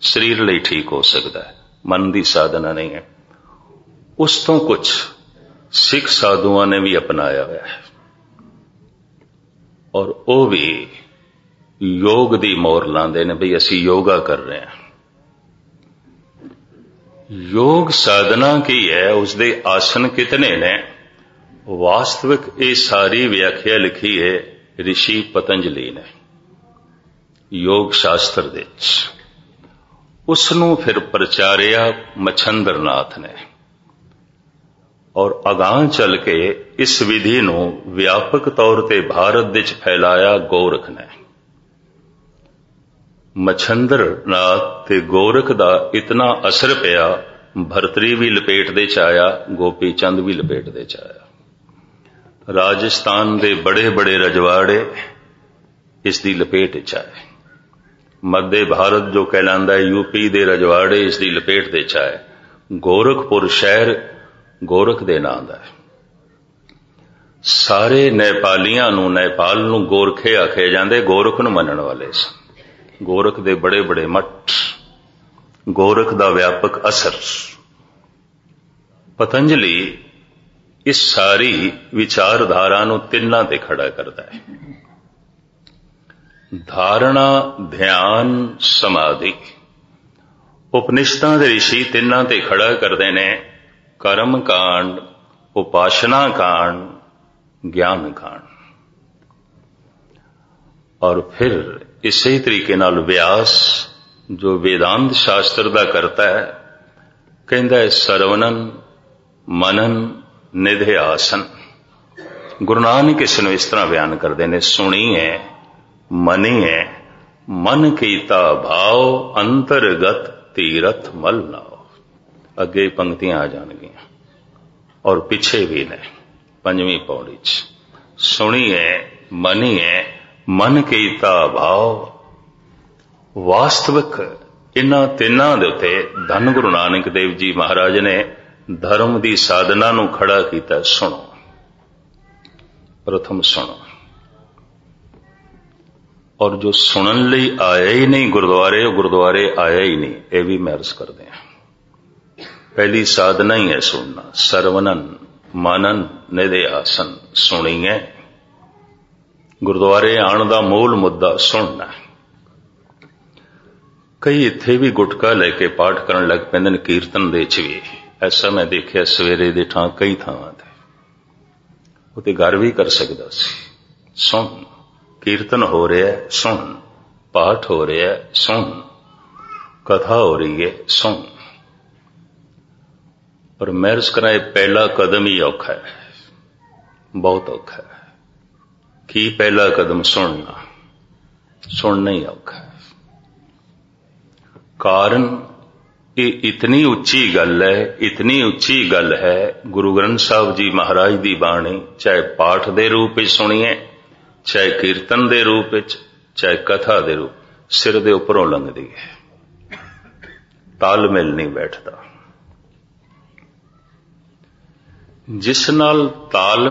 ਸਰੀਰ ਲਈ ਠੀਕ ਹੋ ਸਕਦਾ ਹੈ। ਮਨ ਦੀ ਸਾਧਨਾ ਨਹੀਂ ਹੈ। ਉਸ ਤੋਂ ਕੁਝ ਸਿੱਖ ਸਾਧੂਆਂ ਨੇ ਵੀ ਅਪਣਾਇਆ ਹੋਇਆ ਹੈ। ਔਰ ਉਹ ਵੀ ਯੋਗ ਦੀ ਮੋਰ ਲਾਉਂਦੇ ਨੇ ਭਈ ਅਸੀਂ ਯੋਗਾ ਕਰ ਰਹੇ ਹਾਂ। ਯੋਗ ਸਾਧਨਾ ਕੀ ਹੈ? ਉਸ ਦੇ ਆਸਨ ਕਿਤਨੇ ਨੇ? ਵਾਸਤਵਿਕ ਇਹ ਸਾਰੀ ਵਿਆਖਿਆ ਲਿਖੀ ਹੈ ઋષਿ ਪਤੰਜਲੀ ਨੇ। ਯੋਗ ਸ਼ਾਸਤਰ ਦੇ ਵਿੱਚ। ਉਸ ਨੂੰ ਫਿਰ ਪ੍ਰਚਾਰਿਆ ਮਛੰਦਰਨਾਥ ਨੇ। ਔਰ ਅਗਾਹ ਚੱਲ ਕੇ ਇਸ ਵਿਧੀ ਨੂੰ ਵਿਆਪਕ ਤੌਰ ਤੇ ਭਾਰਤ ਵਿੱਚ ਫੈਲਾਇਆ ਗੋਰਖ ਨੇ। ਮਛੰਦਰਨਾਥ ਤੇ ਗੋਰਖ ਦਾ ਇਤਨਾ ਅਸਰ ਪਿਆ, ਭਰਤਰੀ ਵੀ ਲਪੇਟ ਦੇ ਚ ਆਇਆ, ਗੋਪੀ ਚੰਦ ਵੀ ਲਪੇਟ ਦੇ ਚ ਆਇਆ। ਰਾਜਸਥਾਨ ਦੇ ਬੜੇ ਬੜੇ ਰਜਵਾੜੇ ਇਸ ਦੀ ਲਪੇਟ ਚ ਆਏ। ਮੱਦੇ ਭਾਰਤ ਜੋ ਕਹਿਲਾਂਦਾ ਹੈ ਯੂਪੀ ਦੇ ਰਜਵਾੜੇ, ਇਸ ਦੀ ਲਪੇਟ ਦੇ ਚ ਆਏ ਗੋਰਖਪੁਰ ਸ਼ਹਿਰ ਗੋਰਖ ਦੇ ਨਾਂ ਦਾ ਹੈ। ਸਾਰੇ ਨੇਪਾਲੀਆਂ ਨੂੰ ਨੇਪਾਲ ਨੂੰ ਗੋਰਖੇ ਆਖੇ ਜਾਂਦੇ, ਗੋਰਖ ਨੂੰ ਮੰਨਣ ਵਾਲੇ ਸਨ। ਗੋਰਖ ਦੇ ਬੜੇ ਬੜੇ ਮੱਠ, ਗੋਰਖ ਦਾ ਵਿਆਪਕ ਅਸਰ। ਪਤੰਜਲੀ ਇਸ ਸਾਰੀ ਵਿਚਾਰਧਾਰਾ ਨੂੰ ਤਿੰਨਾਂ ਤੇ ਖੜਾ ਕਰਦਾ ਹੈ। ਧਾਰਣਾ, ਧਿਆਨ, ਸਮਾਧੀ। ਉਪਨਿਸ਼ਦਾਂ ਦੇ ਰਿਸ਼ੀ ਤਿੰਨਾਂ ਤੇ ਖੜਾ ਕਰਦੇ ਨੇ, ਕਰਮ ਕਾਂਡ, ਉਪਾਸ਼ਨਾ ਕਾਂਡ, ਗਿਆਨ ਕਾਂਡ। ਔਰ ਫਿਰ ਇਸੇ ਤਰੀਕੇ ਨਾਲ ਵਿਆਸ, ਜੋ ਵੇਦਾਂਤ ਸ਼ਾਸਤਰ ਦਾ ਕਰਤਾ ਹੈ, ਕਹਿੰਦਾ ਹੈ, ਸਰਵਨਨ ਮਨਨ ਨਿਧਿਆਸਨ। ਗੁਰੂ ਨਾਨਕ ਇਸ ਨੂੰ ਇਸ ਤਰ੍ਹਾਂ ਬਿਆਨ ਕਰਦੇ ਨੇ ਸੁਣੀ ਹੈ ਮਨੀ ਹੈ, ਮਨ ਕੀਤਾ ਭਾਉ, ਅੰਤਰਗਤ ਤੀਰਥ ਮਲ ਨਾਓ ਅੱਗੇ ਪੰਕਤੀਆਂ ਆ ਜਾਣਗੀਆਂ। ਔਰ ਪਿੱਛੇ ਵੀ ਨੇ, ਪੰਜਵੀਂ ਪੌੜੀ ਚ। ਸੁਣੀ ਹੈ, ਮਨੀ ਹੈ, ਮਨ ਕੀਤਾ ਭਾਉ। ਵਾਸਤਵਿਕ ਇਹਨਾਂ ਤਿੰਨਾਂ ਦੇ ਉੱਤੇ ਧੰਨ ਗੁਰੂ ਨਾਨਕ ਦੇਵ ਜੀ ਮਹਾਰਾਜ ਨੇ ਧਰਮ ਦੀ ਸਾਧਨਾ ਨੂੰ ਖੜਾ ਕੀਤਾ, ਸੁਣੋ। ਪ੍ਰਥਮ ਸੁਣੋ। ਔਰ ਜੋ ਸੁਣਨ ਲਈ ਆਇਆ ਹੀ ਨਹੀਂ ਗੁਰਦੁਆਰੇ, ਉਹ ਗੁਰਦੁਆਰੇ ਆਇਆ ਹੀ ਨਹੀਂ। ਇਹ ਵੀ ਮੈਂ ਅਰਜ਼ ਕਰਦੇ ਹਾਂ। ਪਹਿਲੀ ਸਾਧਨਾ ਹੀ ਹੈ ਸੁਣਨਾ। ਸਰਵਨਨ, ਮਨਨ ਨਿਦੇ ਆਸਨ ਸੁਣੀਏ ਗੁਰਦੁਆਰੇ ਆਉਣ ਦਾ ਮੂਲ ਮੁੱਦਾ ਸੁਣਨਾ। ਕਈ ਇੱਥੇ ਵੀ ਗੁਟਕਾ ਲੈ ਕੇ ਪਾਠ ਕਰਨ ਲੱਗ ਪੈਂਦੇ ਨੇ ਕੀਰਤਨ ਦੇ ਚ ਵੀ। ਐਸਾ ਮੈਂ ਦੇਖਿਆ ਸਵੇਰੇ ਦੇ ਥਾਂ ਕਈ ਥਾਵਾਂ ਤੇ। ਉਹ ਤੇ ਘਰ ਵੀ ਕਰ ਸਕਦਾ ਸੀ। ਸੁਣ। ਕੀਰਤਨ ਹੋ ਰਿਹਾ ਹੈ, ਸੁਣ। ਪਾਠ ਹੋ ਰਿਹਾ ਹੈ, ਸੁਣ। ਕਥਾ ਹੋ ਰਹੀ ਹੈ, ਸੁਣ। ਪਰ ਮੈਰਸ ਕਰਾਂ, ਇਹ ਪਹਿਲਾ ਕਦਮ ਹੀ ਔਖਾ ਹੈ। ਬਹੁਤ ਔਖਾ ਹੈ। ਕੀ ਪਹਿਲਾ ਕਦਮ ਸੁਣਨਾ? ਸੁਣਨਾ ਹੀ ਔਖਾ ਹੈ। ਕਾਰਨ, ਇਹ ਇਤਨੀ ਉੱਚੀ ਗੱਲ ਹੈ, ਇਤਨੀ ਉੱਚੀ ਗੱਲ ਹੈ, ਗੁਰੂ ਗ੍ਰੰਥ ਸਾਹਿਬ ਜੀ ਮਹਾਰਾਜ ਦੀ ਬਾਣੀ, ਚਾਹੇ ਪਾਠ ਦੇ ਰੂਪ ਵਿੱਚ ਸੁਣੀਏ ਚਾਹੇ ਕੀਰਤਨ ਦੇ ਰੂਪ ਵਿੱਚ, ਚਾਹੇ ਕਥਾ ਦੇ ਰੂਪ ਸਿਰ ਦੇ ਉੱਪਰੋਂ ਲੰਘਦੀ ਹੈ। ਤਾਲਮੇਲ ਨਹੀਂ ਬੈਠਦਾ। ਜਿਸ ਨਾਲ ਤਾਲ